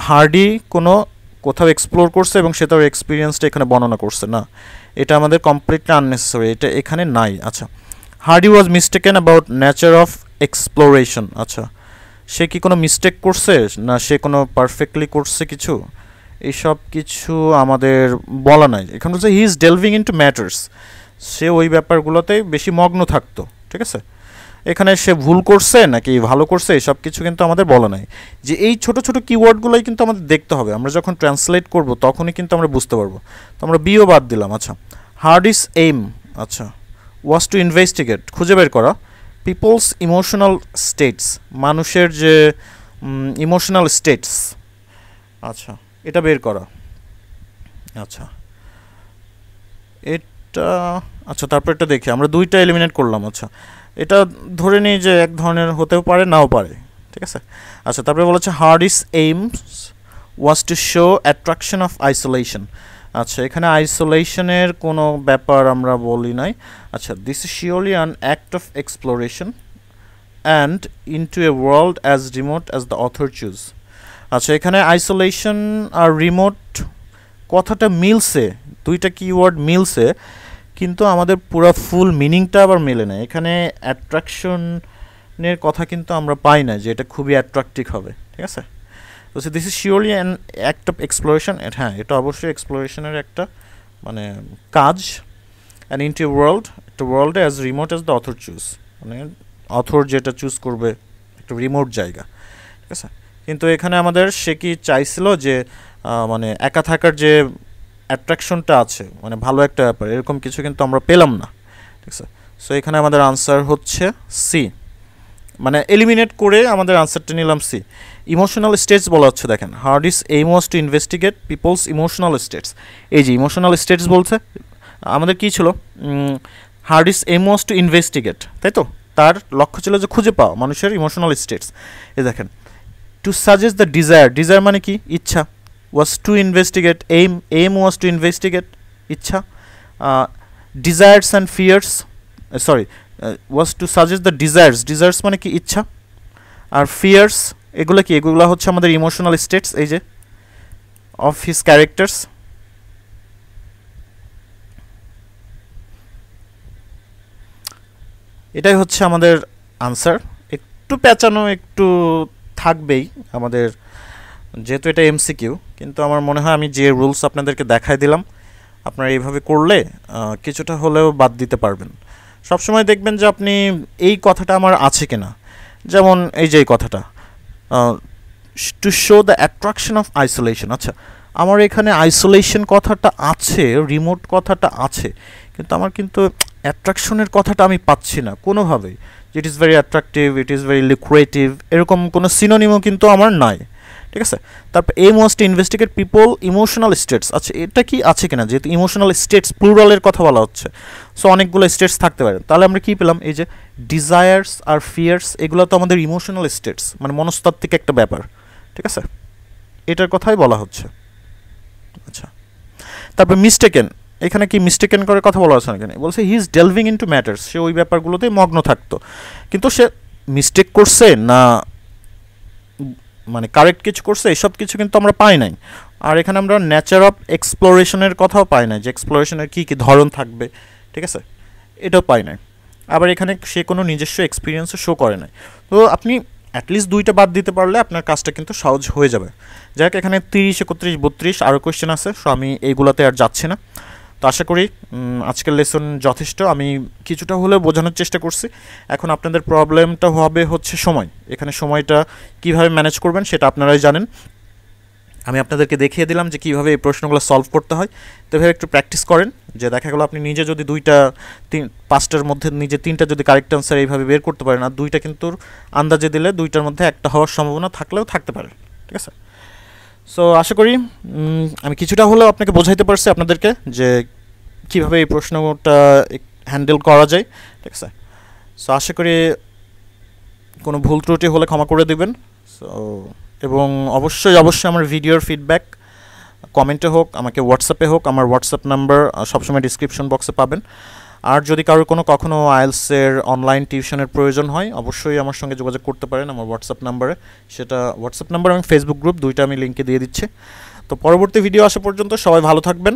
[SPEAKER 1] হার্ডি কোনো কোথাও এক্সপ্লোর করছে এবং সে তার এক্সপিরিয়েন্সটা এখানে বর্ণনা করছে, না। এটা আমাদের কমপ্লিটলি আননেসেসারি এটা এখানে নাই। আচ্ছা Hardy was mistaken about nature of exploration. আচ্ছা সে কি কোনো মিস্টেক করছে? না, সে কোনো পারফেক্টলি করছে কিছু? এইসব কিছু আমাদের বলা নাই। এখানে হচ্ছে he is delving into matters সে ওই ব্যাপারগুলোতে বেশি মগ্ন থাকতো, ঠিক আছে? এখানে সে ভুল করছে নাকি ভালো করছে, এসব কিছু কিন্তু আমাদের বলা নাই। যে এই ছোট ছোট কিওয়ার্ডগুলোই কিন্তু আমাদের দেখতে হবে। আমরা যখন ট্রান্সলেট করব, তখনই কিন্তু আমরা বুঝতে পারব। তো আমরা বিও বাদ দিলাম। আচ্ছা হার্ড ইস এইম আচ্ছা ওয়াজ টু ইনভেস্টিগেট খুঁজে বের করা পিপলস ইমোশনাল স্টেটস মানুষের যে ইমোশনাল স্টেটস আচ্ছা এটা বের করা আচ্ছা এটা আচ্ছা তারপর এটা দেখি, আমরা দুইটা এলিমিনেট করলাম আচ্ছা এটা ধরে নিই যে এক ধরনের হতেও পারে, নাও পারে, ঠিক আছে? আচ্ছা তারপরে বলেছে Hardy's aims was to show attraction of isolation আচ্ছা এখানে আইসোলেশনের কোনো ব্যাপার আমরা বলি নাই। আচ্ছা this is surely an act of exploration and into a world as remote as the author choose আচ্ছা এখানে আইসোলেশন আর রিমোট কথাটা মিলছে, দুইটা কিওয়ার্ড মিলছে, কিন্তু আমাদের পুরো ফুল মিনিংটা আবার মেলে না। এখানে অ্যাট্রাকশনের কথা কিন্তু আমরা পাই না যে এটা খুবই অ্যাট্রাকটিভ হবে, ঠিক আছে? তো this is surely an act of exploration হ্যাঁ এটা অবশ্যই এক্সপ্লোরেশনের একটা মানে কাজ অ্যান্ড ইন টু ওয়ার্ল্ড একটা ওয়ার্ল্ডে as remote as the author choose মানে অথর যেটা চুজ করবে, একটা রিমোট জায়গা, ঠিক আছে? কিন্তু এখানে আমাদের সে কি চাইছিল যে মানে একা থাকার যে অ্যাট্রাকশনটা আছে মানে ভালো একটা ব্যাপার, এরকম কিছু কিন্তু আমরা পেলাম না, ঠিক আছে? সো এখানে আমাদের আনসার হচ্ছে সি মানে এলিমিনেট করে আমাদের আনসারটা নিলাম সি ইমোশনাল স্টেটস বলা হচ্ছে, দেখেন। Hardy's aim was to investigate people's emotional states এই যে ইমোশনাল স্টেটস বলছে, আমাদের কী ছিল? Hardy's aim was to investigate তাই তো? তার লক্ষ্য ছিল যে খুঁজে পাওয়া মানুষের ইমোশনাল স্টেটস এ দেখেন to suggest the desire desire মানে কি? ইচ্ছা। Was to investigate aim aim was to investigate ইচ্ছা। Desires and fears sorry was to suggest the desires desires মানে কি? ইচ্ছা। আর ফিয়ার্স এগুলো কি? এগুলো হচ্ছে আমাদের ইমোশনাল স্টেটস এই যে অফ his ক্যারেক্টার্স এটাই হচ্ছে আমাদের আনসার একটু পেঁচানো একটু থাকবেই আমাদের, যেহেতু এটা এমসিকিউ কিন্তু আমার মনে হয় আমি যে রুলস আপনাদেরকে দেখাই দিলাম, আপনারা এইভাবে করলে কিছুটা হলেও বাদ দিতে পারবেন। সবসময় দেখবেন যে আপনি এই কথাটা আমার আছে কিনা। যেমন এই যে এই কথাটা to show the attraction of isolation আচ্ছা আমার এখানে আইসোলেশন কথাটা আছে রিমোট কথাটা আছে, কিন্তু আমার কিন্তু অ্যাট্রাকশনের কথাটা আমি পাচ্ছি না কোনোভাবেই। It is very attractive it is very lucrative এরকম কোনো সিনোনিমও কিন্তু আমার নাই। ঠিক আছে? তারপর এই most investigate people emotional states আচ্ছা এটা কি আছে কিনা? যেহেতু ইমোশনাল স্টেটস প্লুরালের কথা বলা হচ্ছে। সো অনেকগুলো স্টেটস থাকতে পারে। তাহলে আমরা কি পেলাম? এই যে ডিজায়ার্স আর ফিয়ার্স এগুলো তো আমাদের ইমোশনাল স্টেটস মানে মনস্তাত্ত্বিক একটা ব্যাপার। ঠিক আছে? এটার কথাই বলা হচ্ছে। আচ্ছা। তারপর মিস্টেকেন এখানে কি মিস্টেকেন করে কথা বলা হচ্ছে না কেন বলছে he is delving into matters সে ওই ব্যাপারগুলোতেই মগ্ন থাকতো। কিন্তু সে মিস্টেক করছে না মানে কারেক্ট কিছু করছে, এসব কিছু কিন্তু আমরা পাই নাই। আর এখানে আমরা নেচার অফ এক্সপ্লোরেশনের কথাও পাই নাই, যে এক্সপ্লোরেশনের কী কী ধরন থাকবে, ঠিক আছে? এটাও পাই নাই। আবার এখানে সে কোনো নিজস্ব এক্সপিরিয়েন্সও শো করে নাই। তো আপনি অ্যাটলিস্ট দুইটা বাদ দিতে পারলে আপনার কাজটা কিন্তু সহজ হয়ে যাবে। যাক, এখানে তিরিশ, একত্রিশ, বত্রিশ আরও কোয়েশ্চেন আছে সো আমি এইগুলোতে আর যাচ্ছি না। তো আশা করি আজকের লেসন যথেষ্ট। আমি কিছুটা হলেও বোঝানোর চেষ্টা করছি। এখন আপনাদের প্রবলেমটা হবে হচ্ছে সময়। এখানে সময়টা কীভাবে ম্যানেজ করবেন সেটা আপনারাই জানেন। আমি আপনাদেরকে দেখিয়ে দিলাম যে কীভাবে এই প্রশ্নগুলো সলভ করতে হয়। তো এভাবে একটু প্র্যাকটিস করেন যে দেখা গেলো আপনি নিজে যদি দুইটা তিন, পাঁচটার মধ্যে নিজে তিনটা যদি কারেক্ট অ্যান্সার এইভাবে বের করতে পারেন, আর দুইটা কিন্তু আন্দাজে দিলে দুইটার মধ্যে একটা হওয়ার সম্ভাবনা থাকলেও থাকতে পারে। ঠিক আছে? সো আশা করি আমি কিছুটা হলেও আপনাকে বোঝাইতে পারছি আপনাদেরকে যে কীভাবে এই প্রশ্নটা হ্যান্ডেল করা যায়, ঠিক আছে? সো আশা করি কোনো ভুল ত্রুটি হলে ক্ষমা করে দেবেন। সো এবং অবশ্যই অবশ্যই আমার ভিডিওর ফিডব্যাক কমেন্টে হোক, আমাকে হোয়াটসঅ্যাপে হোক, আমার হোয়াটসঅ্যাপ নাম্বার সবসময় ডিসক্রিপশন বক্সে পাবেন। আর যদি কারোর কোনো কখনও আইএলসের অনলাইন টিউশনের প্রয়োজন হয়, অবশ্যই আমার সঙ্গে যোগাযোগ করতে পারেন আমার হোয়াটসঅ্যাপ নাম্বারে সেটা হোয়াটসঅ্যাপ নাম্বার এবং ফেসবুক গ্রুপ দুইটা আমি লিঙ্কে দিয়ে দিচ্ছি। তো পরবর্তী ভিডিও আসা পর্যন্ত সবাই ভালো থাকবেন।